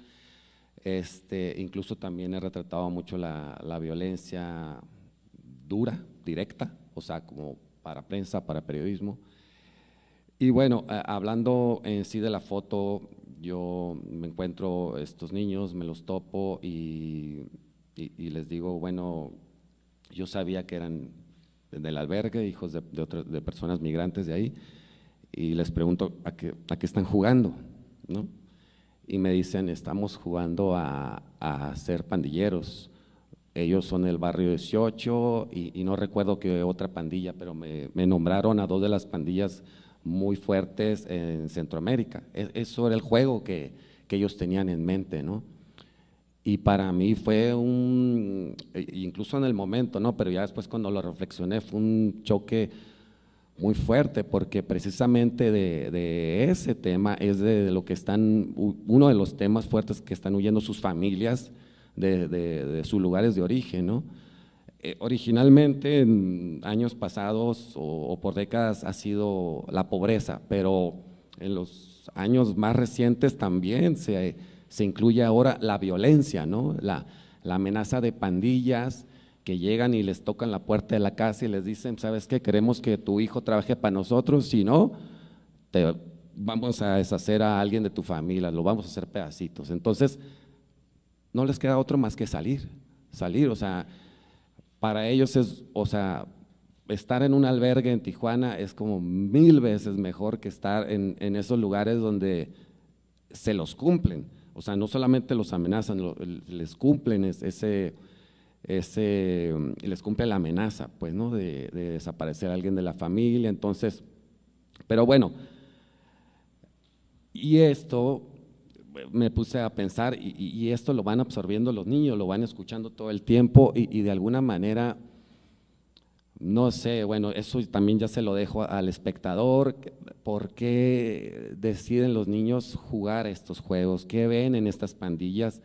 Este, incluso también he retratado mucho la, violencia dura, directa, o sea, como para prensa, para periodismo. Y bueno, hablando en sí de la foto, yo me encuentro estos niños, me los topo y, les digo, bueno, yo sabía que eran del albergue, hijos de, de personas migrantes de ahí, y les pregunto a qué, a están jugando, ¿no? y me dicen, estamos jugando a, ser pandilleros. Ellos son el barrio 18 y, no recuerdo qué otra pandilla, pero me, nombraron a dos de las pandillas muy fuertes en Centroamérica. E, eso era el juego que, que ellos tenían en mente, ¿no? Y para mí fue un, e, incluso en el momento, ¿no? Pero ya después cuando lo reflexioné fue un choque muy fuerte porque precisamente de, ese tema es de, lo que están, uno de los temas fuertes que están huyendo sus familias de, sus lugares de origen, ¿no? Eh, originalmente en años pasados o, por décadas ha sido la pobreza, pero en los años más recientes también se, se incluye ahora la violencia, ¿no? La, amenaza de pandillas, que llegan y les tocan la puerta de la casa y les dicen, ¿sabes qué? Queremos que tu hijo trabaje para nosotros, si no, te vamos a deshacer a alguien de tu familia, lo vamos a hacer pedacitos. Entonces, no les queda otro más que salir, salir, o sea, para ellos es, o sea, estar en un albergue en Tijuana es como mil veces mejor que estar en, esos lugares donde se los cumplen, o sea, no solamente los amenazan, les cumplen ese ese, les cumple la amenaza, pues, ¿no? De, desaparecer a alguien de la familia, entonces, pero bueno, y esto me puse a pensar, y, esto lo van absorbiendo los niños, lo van escuchando todo el tiempo, y, de alguna manera, no sé, bueno, eso también ya se lo dejo al espectador, ¿por qué deciden los niños jugar estos juegos? ¿Qué ven en estas pandillas?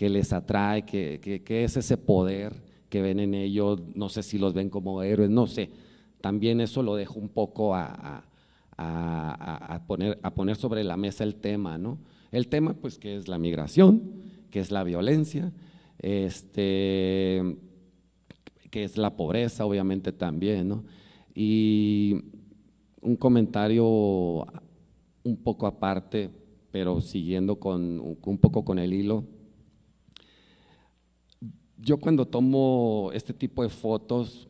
que les atrae, que, es ese poder que ven en ellos, no sé si los ven como héroes, no sé. También eso lo dejo un poco a, poner, a poner sobre la mesa el tema, ¿no? El tema, pues, que es la migración, que es la violencia, este, que es la pobreza, obviamente también, ¿no? Y un comentario un poco aparte, pero siguiendo con, un poco con el hilo, yo cuando tomo este tipo de fotos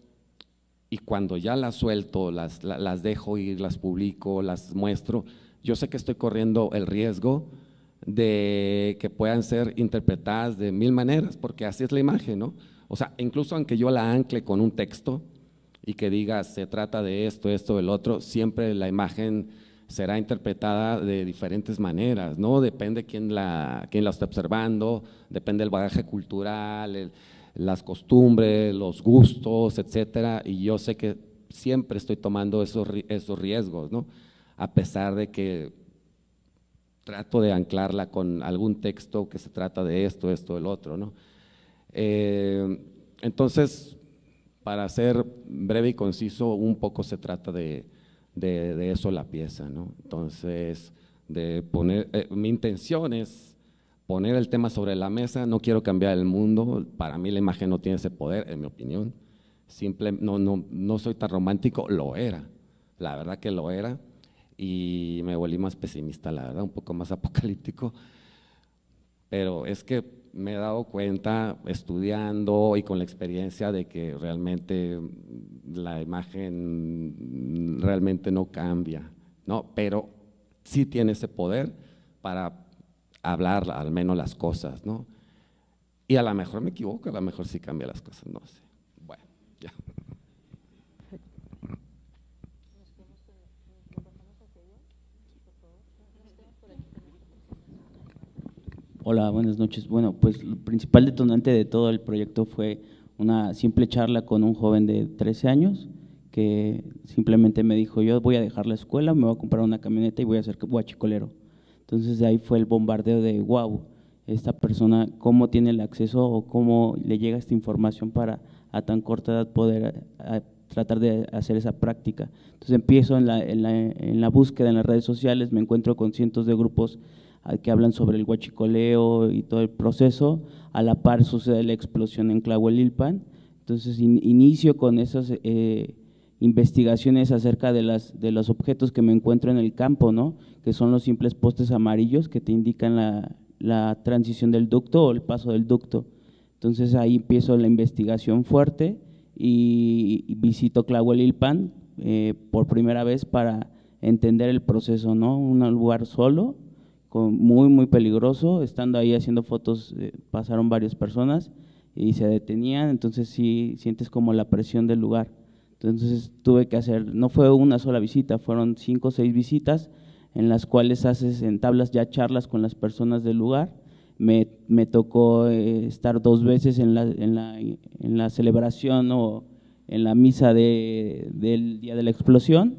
y cuando ya las suelto, las, las, dejo ir, las publico, las muestro, yo sé que estoy corriendo el riesgo de que puedan ser interpretadas de mil maneras, porque así es la imagen, ¿no? O sea, incluso aunque yo la ancle con un texto, y que diga se trata de esto, esto, el otro, siempre la imagen será interpretada de diferentes maneras, ¿no? Depende quién la, quién la está observando, depende del bagaje cultural, las costumbres, los gustos, etcétera, y yo sé que siempre estoy tomando esos, esos riesgos, ¿no? A pesar de que trato de anclarla con algún texto que se trata de esto, esto, el otro, ¿no? Eh, entonces, para ser breve y conciso, un poco se trata de, de, eso la pieza, ¿no? Entonces, de poner, eh, mi intención es poner el tema sobre la mesa, no quiero cambiar el mundo, para mí la imagen no tiene ese poder, en mi opinión, Simple, no, no, no soy tan romántico, lo era, la verdad que lo era, y me volví más pesimista, la verdad, un poco más apocalíptico, pero es que me he dado cuenta estudiando y con la experiencia de que realmente la imagen realmente no cambia, ¿no? pero sí tiene ese poder para hablar al menos las cosas, ¿no? Y a lo mejor me equivoco, a lo mejor sí cambia las cosas, no sé. Bueno, ya. Hola, buenas noches. Bueno, pues el principal detonante de todo el proyecto fue una simple charla con un joven de 13 años que simplemente me dijo, yo voy a dejar la escuela, me voy a comprar una camioneta y voy a ser guachicolero. Entonces de ahí fue el bombardeo de, wow, esta persona, cómo tiene el acceso o cómo le llega esta información para a tan corta edad poder tratar de hacer esa práctica. Entonces empiezo en la, en, la, en la búsqueda en las redes sociales, me encuentro con cientos de grupos que hablan sobre el huachicoleo y todo el proceso. A la par sucede la explosión en Clahuelilpan. Entonces inicio con esas eh, investigaciones acerca de, las, de los objetos que me encuentro en el campo, ¿no? que son los simples postes amarillos que te indican la, la transición del ducto o el paso del ducto. Entonces ahí empiezo la investigación fuerte y, visito Clahuelilpan eh, por primera vez para entender el proceso, ¿no? Un lugar solo, muy, muy peligroso. Estando ahí haciendo fotos, eh, pasaron varias personas y se detenían, entonces sí sientes como la presión del lugar. Entonces tuve que hacer, no fue una sola visita, fueron cinco o seis visitas en las cuales haces, en tablas ya charlas con las personas del lugar. Me, me tocó eh, estar dos veces en la, en, la, en la celebración o en la misa de, del día de la explosión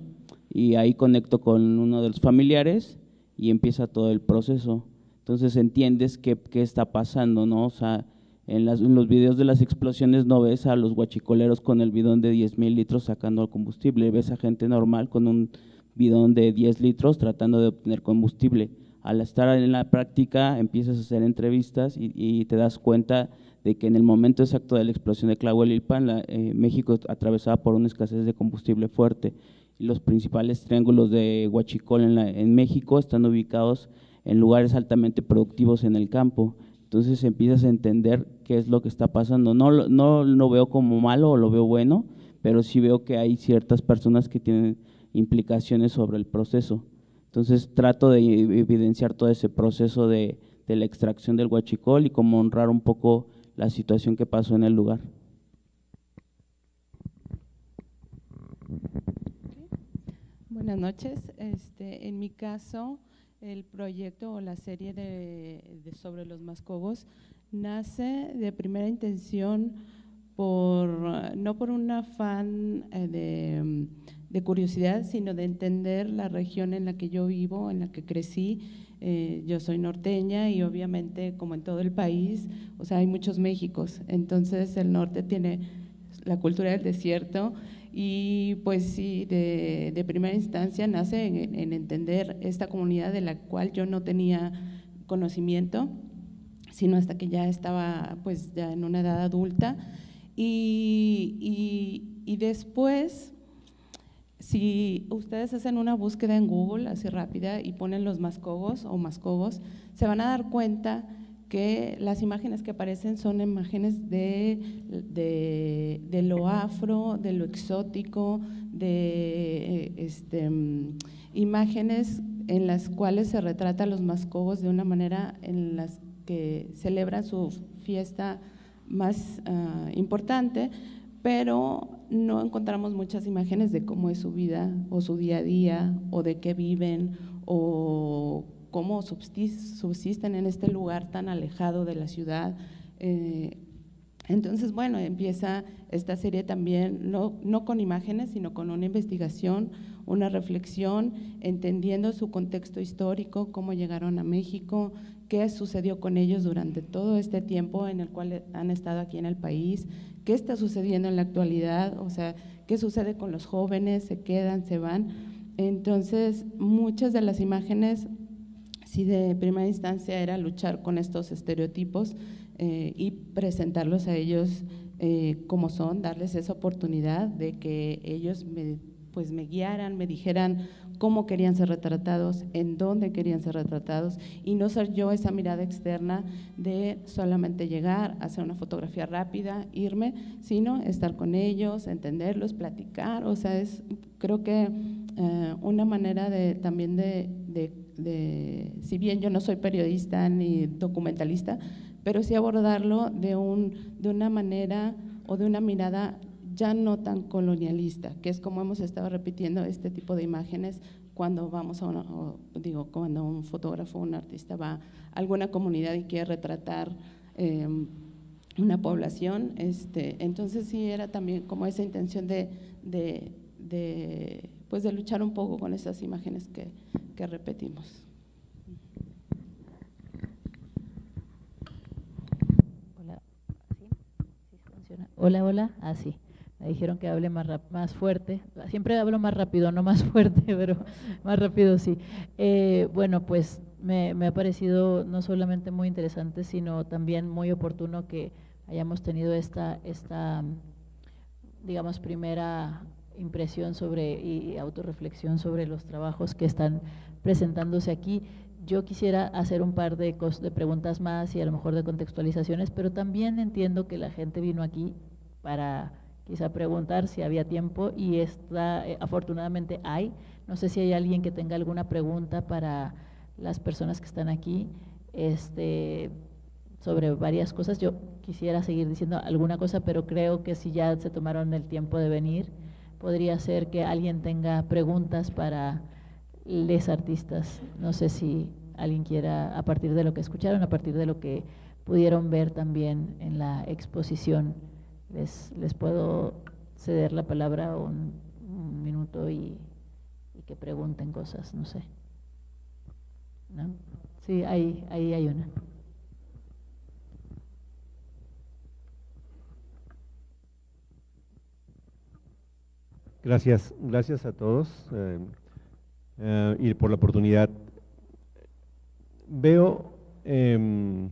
y ahí conecto con uno de los familiares y empieza todo el proceso. Entonces entiendes qué, qué está pasando, ¿no? O sea, en, las, los videos de las explosiones no ves a los guachicoleros con el bidón de 10 mil litros sacando el combustible, ves a gente normal con un bidón de 10 litros tratando de obtener combustible. Al estar en la práctica empiezas a hacer entrevistas y, te das cuenta de que en el momento exacto de la explosión de Tlahuelilpan, la, eh, México atravesaba por una escasez de combustible fuerte los principales triángulos de Huachicol en, en, México están ubicados en lugares altamente productivos en el campo. Entonces empiezas a entender qué es lo que está pasando. No, no lo veo como malo o lo veo bueno, pero sí veo que hay ciertas personas que tienen implicaciones sobre el proceso. Entonces trato de evidenciar todo ese proceso de, de la extracción del huachicol y como honrar un poco la situación que pasó en el lugar. Buenas noches. Este, en mi caso, el proyecto o la serie de, sobre los mascobos nace de primera intención por no por un afán eh, de, de, curiosidad, sino de entender la región en la que yo vivo, en la que crecí. Eh, yo soy norteña y obviamente, como en todo el país, o sea, hay muchos Méxicos. Entonces, el norte tiene la cultura del desierto y pues sí, de, primera instancia nace en, entender esta comunidad de la cual yo no tenía conocimiento, sino hasta que ya estaba pues ya en una edad adulta. Y, y, después, si ustedes hacen una búsqueda en Google así rápida y ponen los mascobos o mascobos, se van a dar cuenta que las imágenes que aparecen son imágenes de, de, lo afro, de lo exótico, de eh, este, imágenes en las cuales se retrata a los mascobos de una manera en las que celebran su fiesta más ah, importante, pero no encontramos muchas imágenes de cómo es su vida o su día a día o de qué viven o cómo subsisten en este lugar tan alejado de la ciudad. Eh, entonces, bueno, empieza esta serie también, no, no con imágenes, sino con una investigación, una reflexión, entendiendo su contexto histórico, cómo llegaron a México, qué sucedió con ellos durante todo este tiempo en el cual han estado aquí en el país, qué está sucediendo en la actualidad, o sea, qué sucede con los jóvenes, se quedan, se van. Entonces, muchas de las imágenes, si de primera instancia era luchar con estos estereotipos, eh, y presentarlos a ellos eh, como son, darles esa oportunidad de que ellos me, pues me guiaran, me dijeran cómo querían ser retratados, en dónde querían ser retratados y no ser yo esa mirada externa de solamente llegar, hacer una fotografía rápida, irme, sino estar con ellos, entenderlos, platicar, o sea, es creo que eh, una manera de también de, de, si bien yo no soy periodista ni documentalista, pero sí abordarlo de, un, de una manera o de una mirada ya no tan colonialista, que es como hemos estado repitiendo este tipo de imágenes cuando vamos a una, digo, cuando un fotógrafo, un artista va a alguna comunidad y quiere retratar em, una población, este, entonces sí era también como esa intención de, de, de, pues de luchar un poco con esas imágenes que, que repetimos. Hola, hola. Ah, sí. Me dijeron que hable más, más fuerte. Siempre hablo más rápido, no más fuerte, pero más rápido sí. Eh, bueno, pues me, me, ha parecido no solamente muy interesante, sino también muy oportuno que hayamos tenido esta, esta digamos, primera impresión sobre y autorreflexión sobre los trabajos que están presentándose aquí. Yo quisiera hacer un par de, de preguntas más y a lo mejor de contextualizaciones, pero también entiendo que la gente vino aquí para quizá preguntar si había tiempo y está, eh, afortunadamente hay. No sé si hay alguien que tenga alguna pregunta para las personas que están aquí este, sobre varias cosas. Yo quisiera seguir diciendo alguna cosa, pero creo que si ya se tomaron el tiempo de venir, podría ser que alguien tenga preguntas para les artistas. No sé si alguien quiera, a partir de lo que escucharon, a partir de lo que pudieron ver también en la exposición les, les puedo ceder la palabra un, minuto y, que pregunten cosas, no sé. Sí, ahí, ahí hay una. Gracias, gracias a todos eh, eh, y por la oportunidad. Veo em,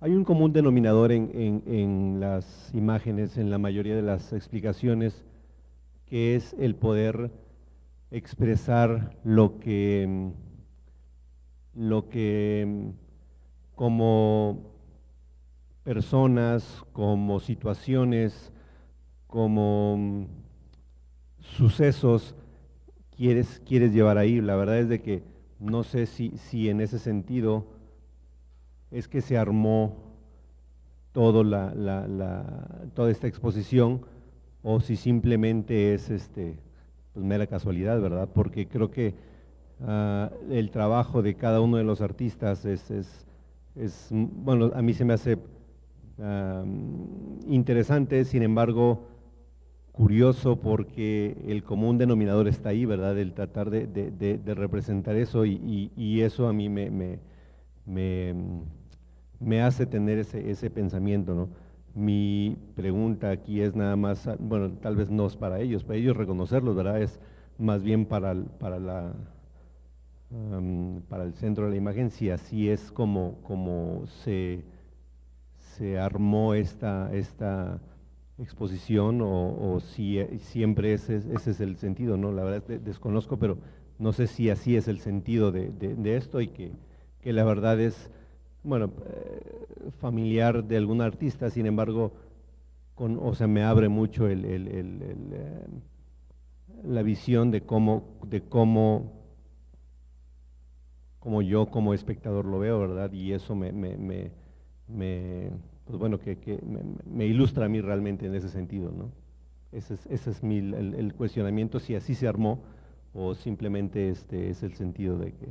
hay un común denominador en, las imágenes, en la mayoría de las explicaciones, que es el poder expresar lo que, lo que como personas, como situaciones, como sucesos quieres, quieres llevar ahí. La verdad es de que no sé si, si en ese sentido es que se armó todo la, toda esta exposición o si simplemente es este, pues mera casualidad, ¿verdad? Porque creo que ah, el trabajo de cada uno de los artistas es, es, bueno, a mí se me hace interesante, sin embargo, curioso porque el común denominador está ahí, ¿verdad? El tratar de, representar eso y, eso a mí me, hace tener ese, pensamiento, ¿no? Mi pregunta aquí es nada más, bueno, tal vez no es para ellos, para ellos reconocerlos, ¿verdad? Es más bien para, el centro de la imagen, si así es como, como se, se armó esta, esta exposición o, si siempre ese, ese, es el sentido, ¿no? La verdad desconozco, pero no sé si así es el sentido de, esto y que, que la verdad es bueno, eh, familiar de algún artista, sin embargo, con, o sea, me abre mucho el, eh, la visión de cómo, de cómo, yo como espectador lo veo, ¿verdad? Y eso me, me, me, pues bueno, que, me, ilustra a mí realmente en ese sentido, ¿no? Ese es, ese es mi, el, cuestionamiento, si así se armó o simplemente este es el sentido de que,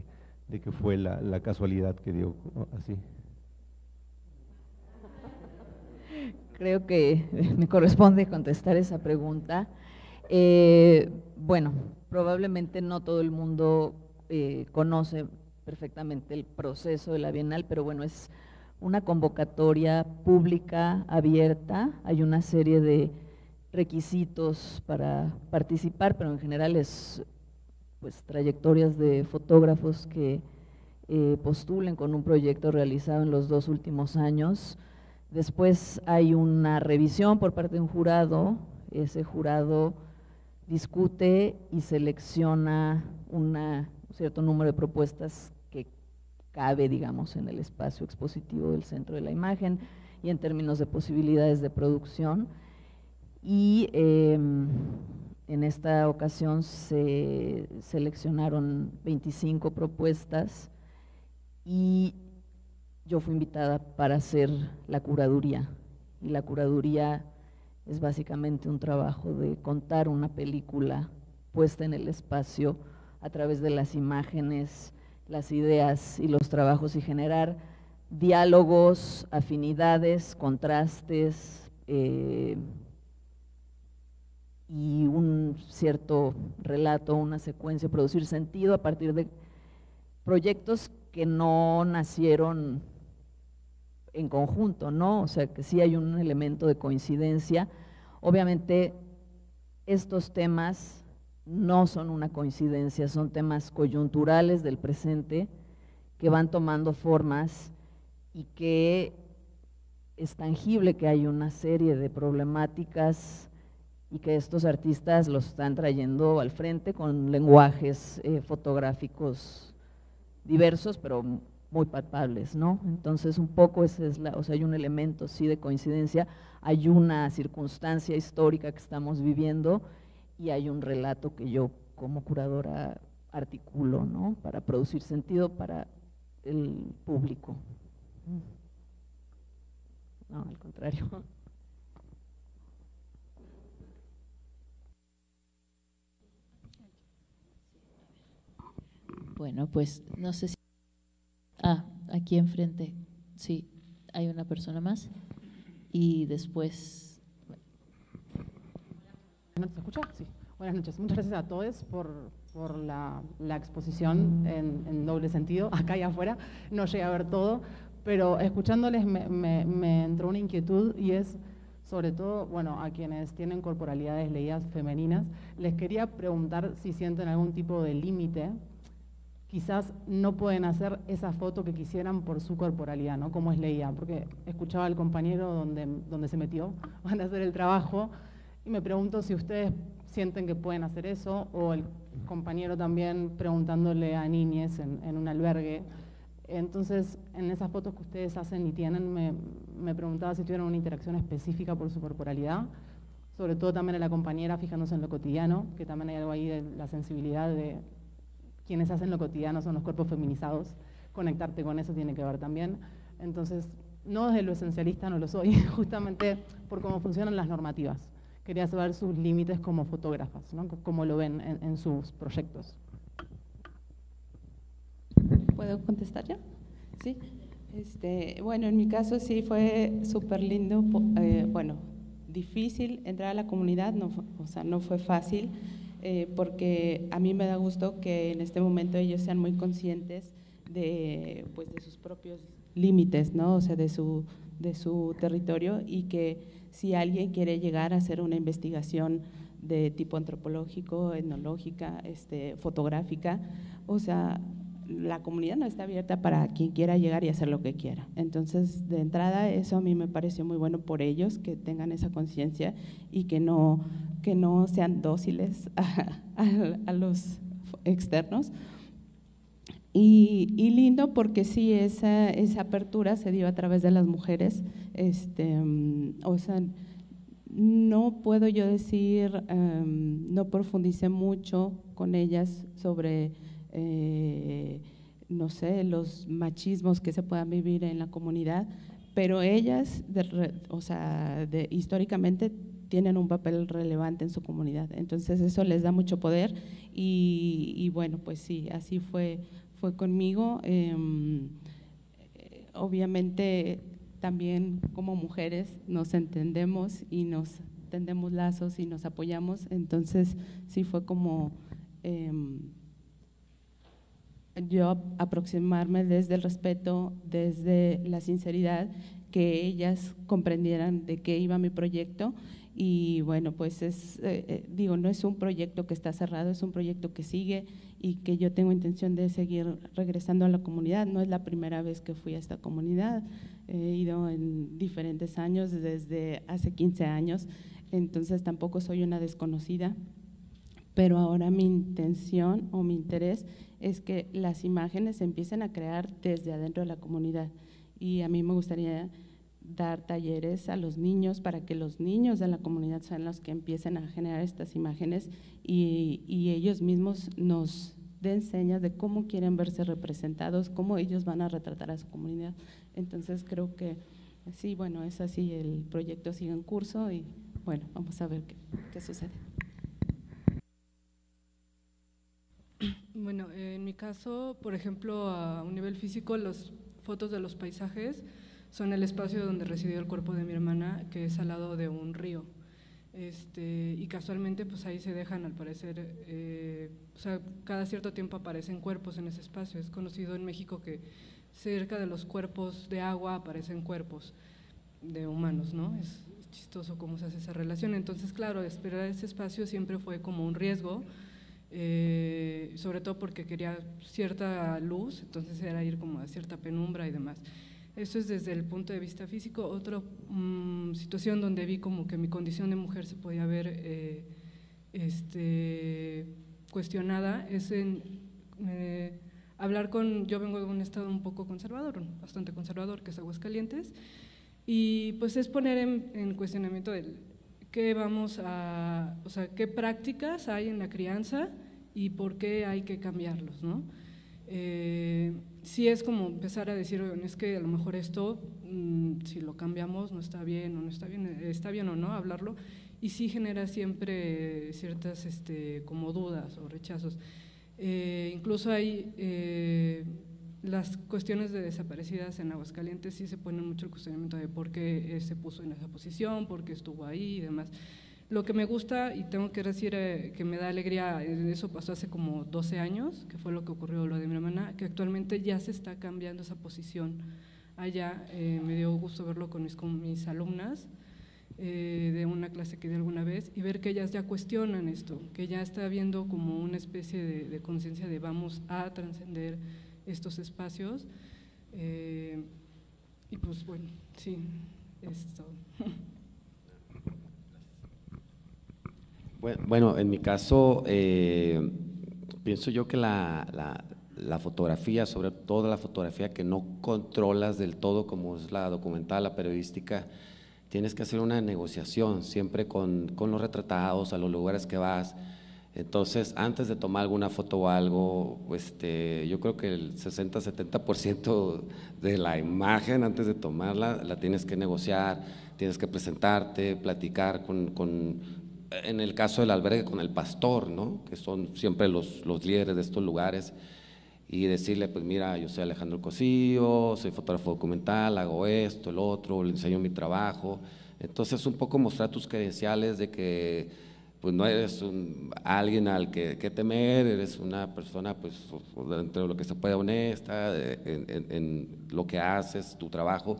de que fue la, la casualidad que dio así. Creo que me corresponde contestar esa pregunta. Eh, bueno, probablemente no todo el mundo eh, conoce perfectamente el proceso de la Bienal, pero bueno, es una convocatoria pública abierta, hay una serie de requisitos para participar, pero en general es pues trayectorias de fotógrafos que eh, postulen con un proyecto realizado en los dos últimos años. Después hay una revisión por parte de un jurado, ese jurado discute y selecciona un cierto número de propuestas cabe, digamos, en el espacio expositivo del centro de la imagen y en términos de posibilidades de producción. Y em, en esta ocasión se seleccionaron 25 propuestas y yo fui invitada para hacer la curaduría. Y la curaduría es básicamente un trabajo de contar una película puesta en el espacio a través de las imágenes, las ideas y los trabajos y generar diálogos, afinidades, contrastes eh, y un cierto relato, una secuencia, producir sentido a partir de proyectos que no nacieron en conjunto, ¿no? O sea, que sí hay un elemento de coincidencia. Obviamente, estos temas no son una coincidencia, son temas coyunturales del presente que van tomando formas y que es tangible que hay una serie de problemáticas y que estos artistas los están trayendo al frente con lenguajes eh, fotográficos diversos, pero muy palpables, ¿no? Entonces, un poco ese es la, o sea, hay un elemento, sí, de coincidencia, hay una circunstancia histórica que estamos viviendo y hay un relato que yo como curadora articulo, ¿no? Para producir sentido para el público. No, al contrario. Bueno, pues no sé si Ah, aquí enfrente, sí, hay una persona más. Y después. ¿Se escucha? Sí. Buenas noches. Muchas gracias a todos por, por la, la, exposición en, doble sentido, acá y afuera. No llegué a ver todo, pero escuchándoles me, me, entró una inquietud y es, sobre todo, bueno, a quienes tienen corporalidades leídas femeninas, les quería preguntar si sienten algún tipo de límite quizás no pueden hacer esa foto que quisieran por su corporalidad, ¿no? Como es leía, porque escuchaba al compañero donde, donde se metió, van a hacer el trabajo, y me pregunto si ustedes sienten que pueden hacer eso, o el compañero también preguntándole a niñes en, un albergue. Entonces, en esas fotos que ustedes hacen y tienen, me, me preguntaba si tuvieron una interacción específica por su corporalidad, sobre todo también a la compañera fijándose en lo cotidiano, que también hay algo ahí de la sensibilidad de quienes hacen lo cotidiano son los cuerpos feminizados, conectarte con eso tiene que ver también. Entonces, no desde lo esencialista no lo soy, justamente por cómo funcionan las normativas. Quería saber sus límites como fotógrafas, ¿no? cómo lo ven en, sus proyectos. ¿Puedo contestar ya? Sí. Este, bueno, en mi caso sí fue súper lindo, eh, bueno, difícil entrar a la comunidad, no, o sea, no fue fácil. Eh, porque a mí me da gusto que en este momento ellos sean muy conscientes de, pues, de sus propios límites, ¿no? o sea, de su, de su territorio y que si alguien quiere llegar a hacer una investigación de tipo antropológico, etnológica, este, fotográfica, o sea, la comunidad no está abierta para quien quiera llegar y hacer lo que quiera. Entonces, de entrada, eso a mí me pareció muy bueno por ellos, que tengan esa conciencia y que no, que no sean dóciles a, los externos. Y, lindo porque sí, esa, esa, apertura se dio a través de las mujeres. Este, o sea, no puedo yo decir, em, no profundicé mucho con ellas sobre eh, no sé, los machismos que se puedan vivir en la comunidad, pero ellas, o sea, históricamente tienen un papel relevante en su comunidad. Entonces eso les da mucho poder y, bueno, pues sí, así fue, fue conmigo. Em, obviamente también como mujeres nos entendemos y nos tendemos lazos y nos apoyamos, entonces sí fue como em, yo aproximarme desde el respeto, desde la sinceridad, que ellas comprendieran de qué iba mi proyecto. Y bueno, pues es, eh, eh, digo, no es un proyecto que está cerrado, es un proyecto que sigue y que yo tengo intención de seguir regresando a la comunidad. No es la primera vez que fui a esta comunidad, he ido en diferentes años, desde hace 15 años, entonces tampoco soy una desconocida, pero ahora mi intención o mi interés es que las imágenes se empiecen a crear desde adentro de la comunidad y a mí me gustaría dar talleres a los niños para que los niños de la comunidad sean los que empiecen a generar estas imágenes y, ellos mismos nos den señas de cómo quieren verse representados, cómo ellos van a retratar a su comunidad. Entonces creo que sí, bueno, es así, el proyecto sigue en curso y bueno, vamos a ver qué, qué sucede. Bueno, en mi caso, por ejemplo, a un nivel físico, las fotos de los paisajes son el espacio donde residió el cuerpo de mi hermana, que es al lado de un río. Este, y casualmente pues ahí se dejan al parecer, eh, o sea, cada cierto tiempo aparecen cuerpos en ese espacio. Es conocido en México que cerca de los cuerpos de agua aparecen cuerpos de humanos, ¿no? Es chistoso cómo se hace esa relación. Entonces, claro, esperar ese espacio siempre fue como un riesgo, eh, sobre todo porque quería cierta luz, entonces era ir como a cierta penumbra y demás. Eso es desde el punto de vista físico. Otra mm, situación donde vi como que mi condición de mujer se podía ver eh, este, cuestionada es en eh, hablar con, yo vengo de un estado un poco conservador, bastante conservador, que es Aguascalientes, y pues es poner en, cuestionamiento el qué vamos a, o sea, qué prácticas hay en la crianza y por qué hay que cambiarlos, ¿no? Eh, sí es como empezar a decir, es que a lo mejor esto, mm, si lo cambiamos, no está bien o no está bien, está bien o no hablarlo, y sí genera siempre ciertas este, como dudas o rechazos. Eh, incluso hay eh, las cuestiones de desaparecidas en Aguascalientes, sí se pone mucho el cuestionamiento de por qué se puso en esa posición, por qué estuvo ahí y demás. Lo que me gusta y tengo que decir eh, que me da alegría, eh, eso pasó hace como 12 años, que fue lo que ocurrió lo de mi hermana, que actualmente ya se está cambiando esa posición allá. Eh, me dio gusto verlo con mis, con mis alumnas de una clase que di alguna vez y ver que ellas ya cuestionan esto, que ya está habiendo como una especie de, conciencia de vamos a trascender estos espacios. y pues bueno, sí, esto. Bueno, en mi caso, eh, pienso yo que la, la, fotografía, sobre todo la fotografía que no controlas del todo, como es la documental, la periodística, tienes que hacer una negociación siempre con, con los retratados, a los lugares que vas. Entonces, antes de tomar alguna foto o algo, este, yo creo que el 60-70% de la imagen, antes de tomarla, la tienes que negociar, tienes que presentarte, platicar con, con en el caso del albergue con el pastor, ¿no? que son siempre los, los líderes de estos lugares, y decirle, pues mira, yo soy Alejandro Cosío, soy fotógrafo documental, hago esto, el otro, le enseño mi trabajo. Entonces, un poco mostrar tus credenciales de que pues no eres un, alguien al que, temer, eres una persona, pues, dentro de lo que se puede honesta, en, en lo que haces, tu trabajo.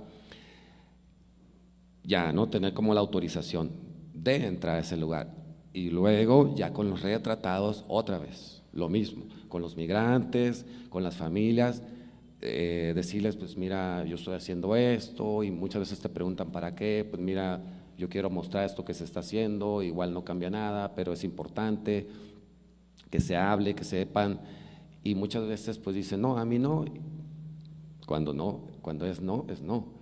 Ya, ¿no? Tener como la autorización de entrar a ese lugar. Y luego ya con los retratados otra vez, lo mismo, con los migrantes, con las familias, eh, decirles, pues mira, yo estoy haciendo esto y muchas veces te preguntan para qué, pues mira, yo quiero mostrar esto que se está haciendo, igual no cambia nada, pero es importante que se hable, que sepan. Y muchas veces pues dicen, no, a mí no. Cuando no, cuando es no, es no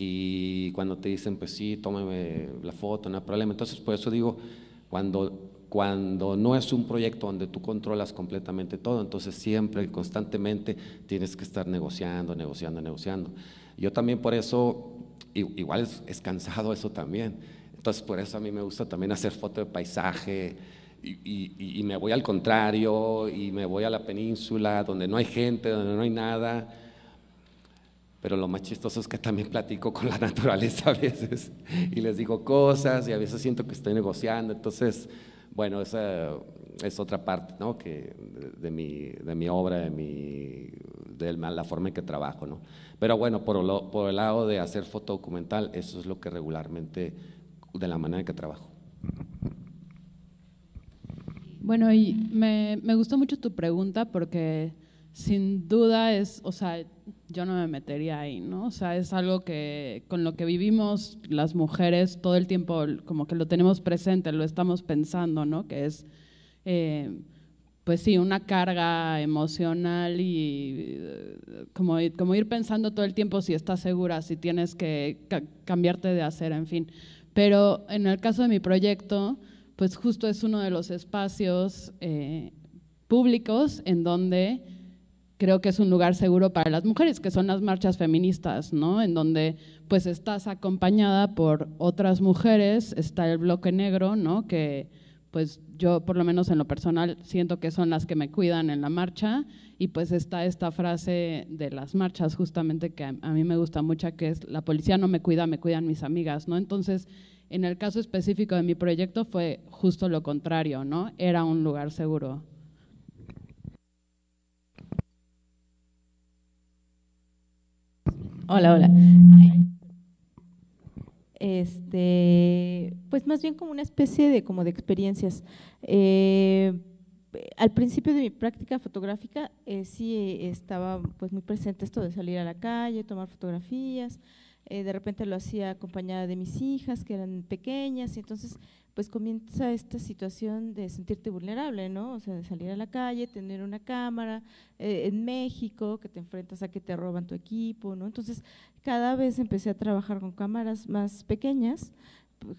y cuando te dicen, pues sí, tómeme la foto, no hay problema. Entonces, por eso digo, cuando, cuando no es un proyecto donde tú controlas completamente todo, entonces siempre y constantemente tienes que estar negociando, negociando, negociando. Yo también por eso, igual es, cansado eso también, Entonces, por eso a mí me gusta también hacer foto de paisaje y, y, y, me voy al contrario y me voy a la península donde no hay gente, donde no hay nada. Pero lo más chistoso es que también platico con la naturaleza a veces y les digo cosas y a veces siento que estoy negociando. Entonces, bueno, esa es otra parte ¿no? que de, mi, de mi obra, de, mi, de la forma en que trabajo. ¿no? Pero bueno, por, lo, el lado de hacer foto documental, eso es lo que regularmente, de la manera en que trabajo. Bueno, y me, me gustó mucho tu pregunta porque sin duda es, o sea, yo no me metería ahí, ¿no? O sea, es algo que con lo que vivimos las mujeres todo el tiempo, como que lo tenemos presente, lo estamos pensando, ¿no? Que es eh, pues sí, una carga emocional y eh, como, como, ir pensando todo el tiempo si estás segura, si tienes que cambiarte de hacer, en fin. Pero en el caso de mi proyecto, pues justo es uno de los espacios eh, públicos en donde creo que es un lugar seguro para las mujeres, que son las marchas feministas, ¿no? En donde pues estás acompañada por otras mujeres, está el bloque negro, ¿no? Que pues yo por lo menos en lo personal siento que son las que me cuidan en la marcha y pues está esta frase de las marchas justamente que a, mí me gusta mucho que es la policía no me cuida, me cuidan mis amigas, ¿no? Entonces, en el caso específico de mi proyecto fue justo lo contrario, ¿no? Era un lugar seguro. Hola, hola. Este, pues más bien como una especie de, como de experiencias. Eh, al principio de mi práctica fotográfica eh, sí estaba pues muy presente esto de salir a la calle, tomar fotografías, eh, de repente lo hacía acompañada de mis hijas que eran pequeñas y entonces pues comienza esta situación de sentirte vulnerable, ¿no? O sea, de salir a la calle, tener una cámara, eh, en México, que te enfrentas a que te roban tu equipo, ¿no? Entonces, cada vez empecé a trabajar con cámaras más pequeñas,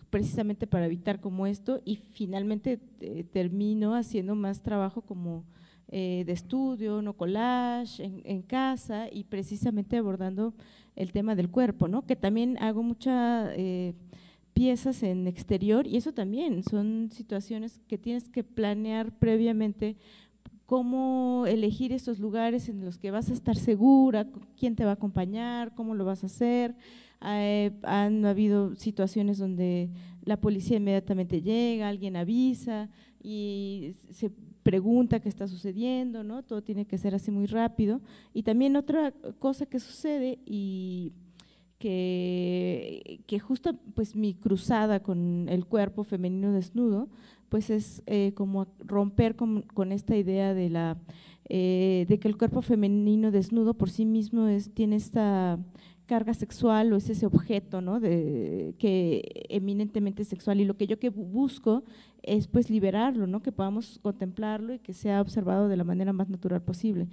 precisamente para evitar como esto, y finalmente eh, termino haciendo más trabajo como eh, de estudio, no collage, en, casa, y precisamente abordando el tema del cuerpo, ¿no? Que también hago mucha piezas en exterior y eso también son situaciones que tienes que planear previamente cómo elegir esos lugares en los que vas a estar segura, quién te va a acompañar, cómo lo vas a hacer. Eh, han habido situaciones donde la policía inmediatamente llega, alguien avisa y se pregunta qué está sucediendo, ¿no? Todo tiene que ser así muy rápido. Y también otra cosa que sucede y que, que justo pues mi cruzada con el cuerpo femenino desnudo, pues es eh, como romper con, con, esta idea de, la, eh, de que el cuerpo femenino desnudo por sí mismo es, tiene esta carga sexual o es ese objeto ¿no? de, que eminentemente sexual y lo que yo que busco es pues liberarlo, ¿no? que podamos contemplarlo y que sea observado de la manera más natural posible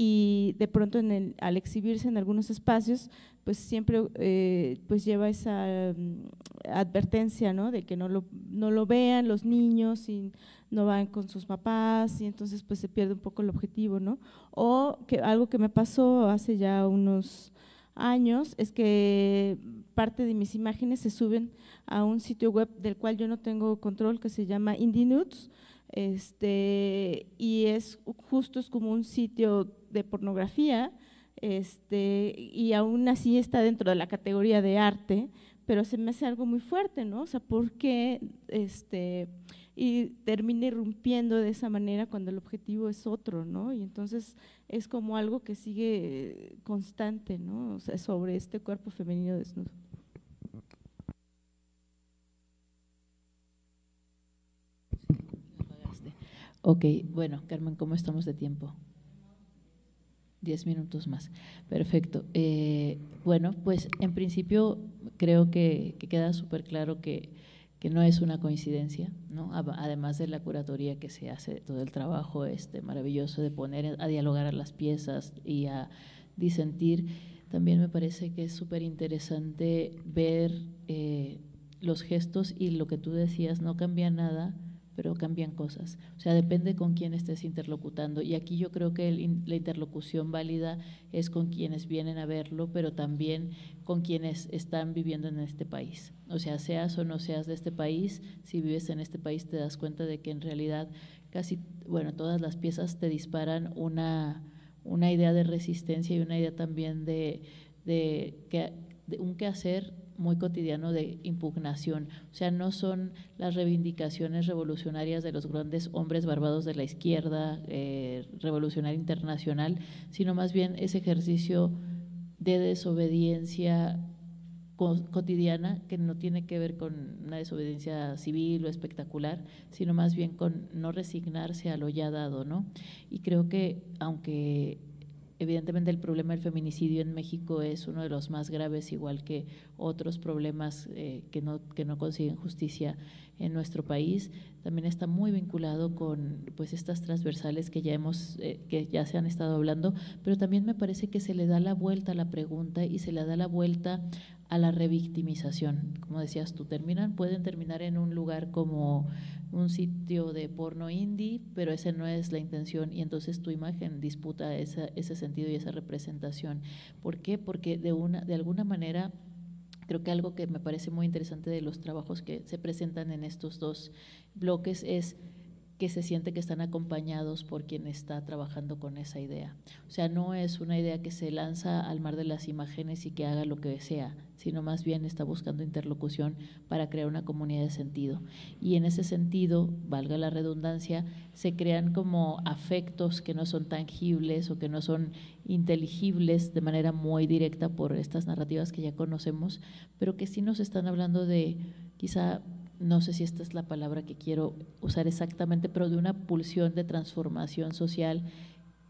y de pronto en el, al exhibirse en algunos espacios, pues siempre eh, pues lleva esa mm, advertencia, ¿no? De que no lo, no lo vean los niños y no van con sus papás y entonces pues se pierde un poco el objetivo, ¿no? O que algo que me pasó hace ya unos años es que parte de mis imágenes se suben a un sitio web del cual yo no tengo control que se llama Indie Nudes, este, y es justo es como un sitio de pornografía, este, y aún así está dentro de la categoría de arte, pero se me hace algo muy fuerte, ¿no? O sea, ¿por qué este, y termina irrumpiendo de esa manera cuando el objetivo es otro, ¿no? Y entonces es como algo que sigue constante, ¿no? O sea, sobre este cuerpo femenino desnudo. Ok, bueno, Carmen, ¿cómo estamos de tiempo? Diez minutos más. Perfecto. Eh, bueno, pues en principio creo que, queda súper claro que, no es una coincidencia, ¿no? además de la curatoría que se hace, todo el trabajo este maravilloso de poner a dialogar a las piezas y a disentir, también me parece que es súper interesante ver eh, los gestos y lo que tú decías, no cambia nada, pero cambian cosas. O sea, depende con quién estés interlocutando. Y aquí yo creo que la interlocución válida es con quienes vienen a verlo, pero también con quienes están viviendo en este país. O sea, seas o no seas de este país, si vives en este país te das cuenta de que en realidad casi, bueno, todas las piezas te disparan una, una idea de resistencia y una idea también de, de, que, de un muy cotidiano de impugnación. O sea, no son las reivindicaciones revolucionarias de los grandes hombres barbados de la izquierda eh, revolucionaria internacional, sino más bien ese ejercicio de desobediencia cotidiana que no tiene que ver con una desobediencia civil o espectacular, sino más bien con no resignarse a lo ya dado, ¿no? Y creo que aunque evidentemente el problema del feminicidio en México es uno de los más graves, igual que otros problemas eh, que, no, que no consiguen justicia en nuestro país. También está muy vinculado con pues estas transversales que ya hemos, eh, que ya se han estado hablando, pero también me parece que se le da la vuelta a la pregunta y se le da la vuelta a la revictimización. Como decías tú, terminan, pueden terminar en un lugar como un sitio de porno indie, pero esa no es la intención y entonces tu imagen disputa ese sentido y esa representación. ¿Por qué? Porque de, una, de alguna manera creo que algo que me parece muy interesante de los trabajos que se presentan en estos dos bloques es que se siente que están acompañados por quien está trabajando con esa idea. O sea, no es una idea que se lanza al mar de las imágenes y que haga lo que sea, sino más bien está buscando interlocución para crear una comunidad de sentido. Y en ese sentido, valga la redundancia, se crean como afectos que no son tangibles o que no son inteligibles de manera muy directa por estas narrativas que ya conocemos, pero que sí nos están hablando de quizá no sé si esta es la palabra que quiero usar exactamente, pero de una pulsión de transformación social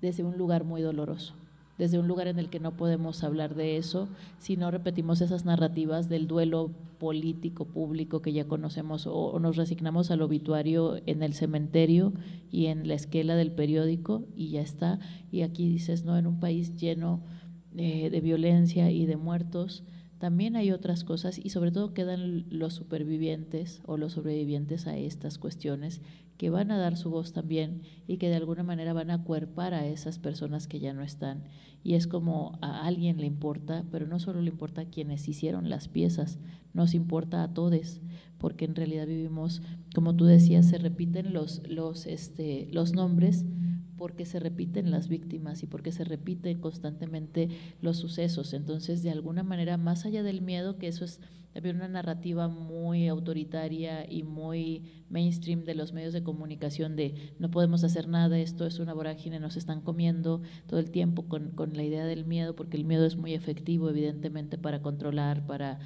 desde un lugar muy doloroso, desde un lugar en el que no podemos hablar de eso si no repetimos esas narrativas del duelo político público que ya conocemos o, nos resignamos al obituario en el cementerio y en la esquela del periódico y ya está. Y aquí dices, no, en un país lleno eh, de violencia y de muertos también hay otras cosas y sobre todo quedan los supervivientes o los sobrevivientes a estas cuestiones que van a dar su voz también y que de alguna manera van a cuerpar a esas personas que ya no están. Y es como a alguien le importa, pero no solo le importa a quienes hicieron las piezas, nos importa a todos, porque en realidad vivimos, como tú decías, se repiten los, los, este, los nombres porque se repiten las víctimas y porque se repiten constantemente los sucesos. Entonces, de alguna manera, más allá del miedo, que eso es también una narrativa muy autoritaria y muy mainstream de los medios de comunicación de no podemos hacer nada, esto es una vorágine, nos están comiendo todo el tiempo con, con la idea del miedo, porque el miedo es muy efectivo, evidentemente, para controlar, para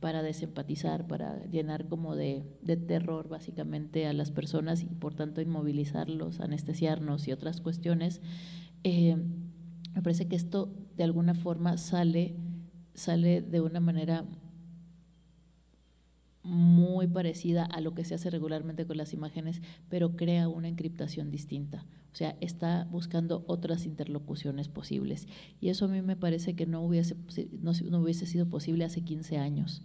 para desempatizar, para llenar como de, terror básicamente a las personas y por tanto inmovilizarlos, anestesiarnos y otras cuestiones, eh, me parece que esto de alguna forma sale, sale de una manera muy parecida a lo que se hace regularmente con las imágenes, pero crea una encriptación distinta. O sea, está buscando otras interlocuciones posibles. Y eso a mí me parece que no hubiese, no, no hubiese sido posible hace 15 años,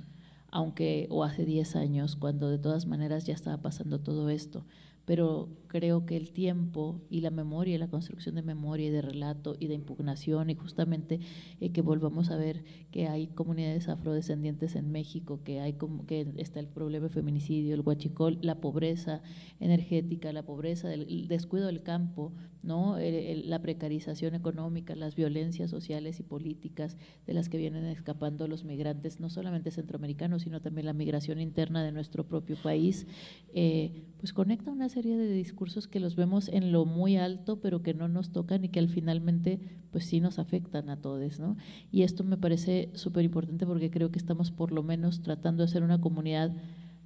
aunque, o hace 10 años, cuando de todas maneras ya estaba pasando todo esto pero creo que el tiempo y la memoria, la construcción de memoria y de relato y de impugnación y justamente eh, que volvamos a ver que hay comunidades afrodescendientes en México, que hay como que está el problema del feminicidio, el huachicol, la pobreza energética, la pobreza, el descuido del campo, no, la precarización económica, las violencias sociales y políticas de las que vienen escapando los migrantes, no solamente centroamericanos, sino también la migración interna de nuestro propio país, eh, pues conecta una serie de discursos que los vemos en lo muy alto, pero que no nos tocan y que al finalmente pues sí nos afectan a todos, ¿no? Y esto me parece súper importante porque creo que estamos por lo menos tratando de ser una comunidad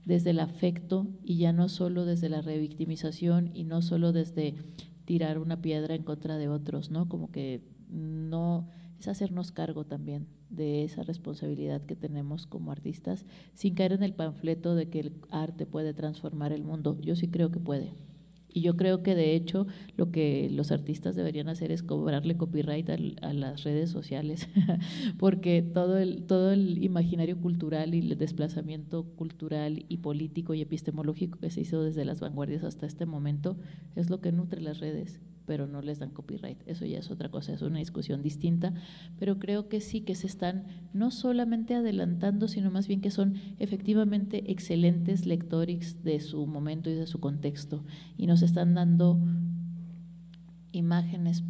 desde el afecto y ya no solo desde la revictimización y no solo desde tirar una piedra en contra de otros, ¿no? Como que no es hacernos cargo también de esa responsabilidad que tenemos como artistas, sin caer en el panfleto de que el arte puede transformar el mundo. Yo sí creo que puede. Y yo creo que de hecho lo que los artistas deberían hacer es cobrarle copyright a las redes sociales, porque todo el, todo el imaginario cultural y el desplazamiento cultural y político y epistemológico que se hizo desde las vanguardias hasta este momento es lo que nutre las redes pero no les dan copyright. Eso ya es otra cosa, es una discusión distinta, pero creo que sí que se están no solamente adelantando, sino más bien que son efectivamente excelentes lectores de su momento y de su contexto y nos están dando imágenes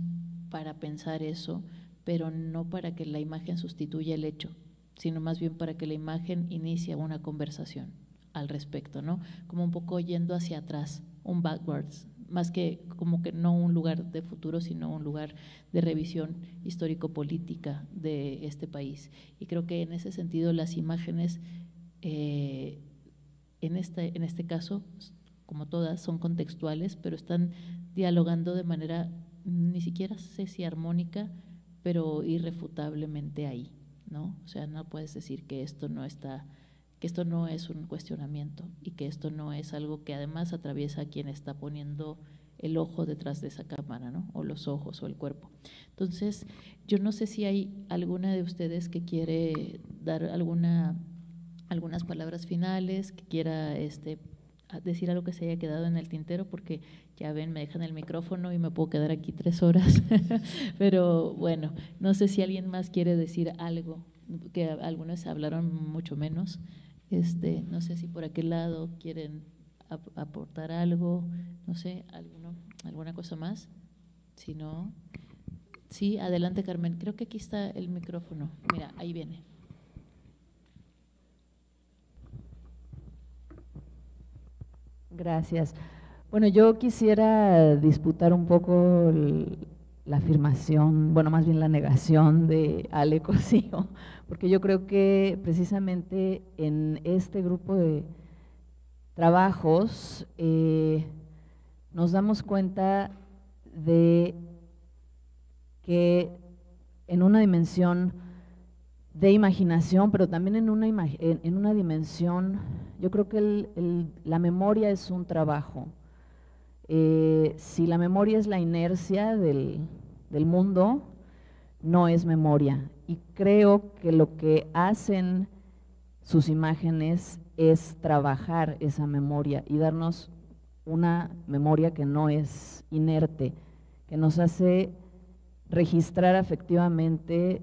para pensar eso, pero no para que la imagen sustituya el hecho, sino más bien para que la imagen inicie una conversación al respecto, ¿no? Como un poco yendo hacia atrás, un backwards, más que como que no un lugar de futuro, sino un lugar de revisión histórico-política de este país. Y creo que en ese sentido las imágenes, eh, en, este, en este caso, como todas, son contextuales, pero están dialogando de manera, ni siquiera sé si armónica, pero irrefutablemente ahí, ¿no? O sea, no puedes decir que esto no está que esto no es un cuestionamiento y que esto no es algo que además atraviesa a quien está poniendo el ojo detrás de esa cámara, ¿no? O los ojos o el cuerpo. Entonces, yo no sé si hay alguna de ustedes que quiere dar alguna algunas palabras finales, que quiera este decir algo que se haya quedado en el tintero, porque ya ven, me dejan el micrófono y me puedo quedar aquí tres horas. Pero bueno, no sé si alguien más quiere decir algo, que algunos hablaron mucho menos. Este, no sé si por aquel lado quieren aportar algo, no sé, alguno, alguna cosa más. Si no, sí, adelante Carmen. Creo que aquí está el micrófono. Mira, ahí viene. Gracias. Bueno, yo quisiera disputar un poco la afirmación, bueno, más bien la negación de Ale Cosío, porque yo creo que precisamente en este grupo de trabajos eh, nos damos cuenta de que en una dimensión de imaginación, pero también en una, en una dimensión, yo creo que la memoria es un trabajo. Eh, si la memoria es la inercia del, del mundo, no es memoria. Y creo que lo que hacen sus imágenes es trabajar esa memoria y darnos una memoria que no es inerte, que nos hace registrar afectivamente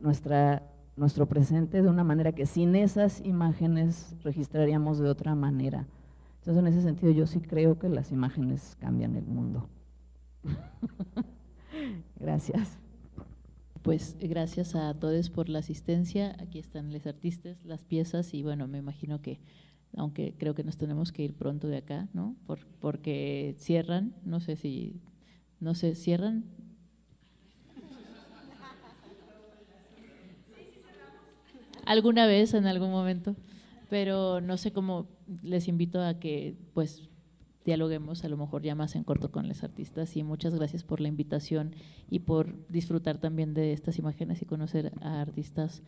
nuestra, nuestro presente de una manera que sin esas imágenes registraríamos de otra manera. Entonces, en ese sentido, yo sí creo que las imágenes cambian el mundo. Gracias. Pues gracias a todos por la asistencia. Aquí están los artistas, las piezas y bueno, me imagino que, aunque creo que nos tenemos que ir pronto de acá, ¿no? Por, porque cierran, no sé si, no sé, cierran. Alguna vez, en algún momento, pero no sé cómo les invito a que pues dialoguemos a lo mejor ya más en corto con los artistas y muchas gracias por la invitación y por disfrutar también de estas imágenes y conocer a artistas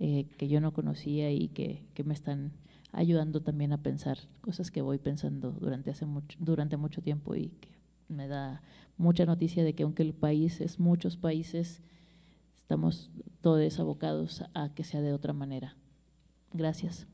eh, que yo no conocía y que, que, me están ayudando también a pensar cosas que voy pensando durante, hace mucho, durante mucho tiempo y que me da mucha noticia de que aunque el país es muchos países, estamos todos abocados a que sea de otra manera. Gracias.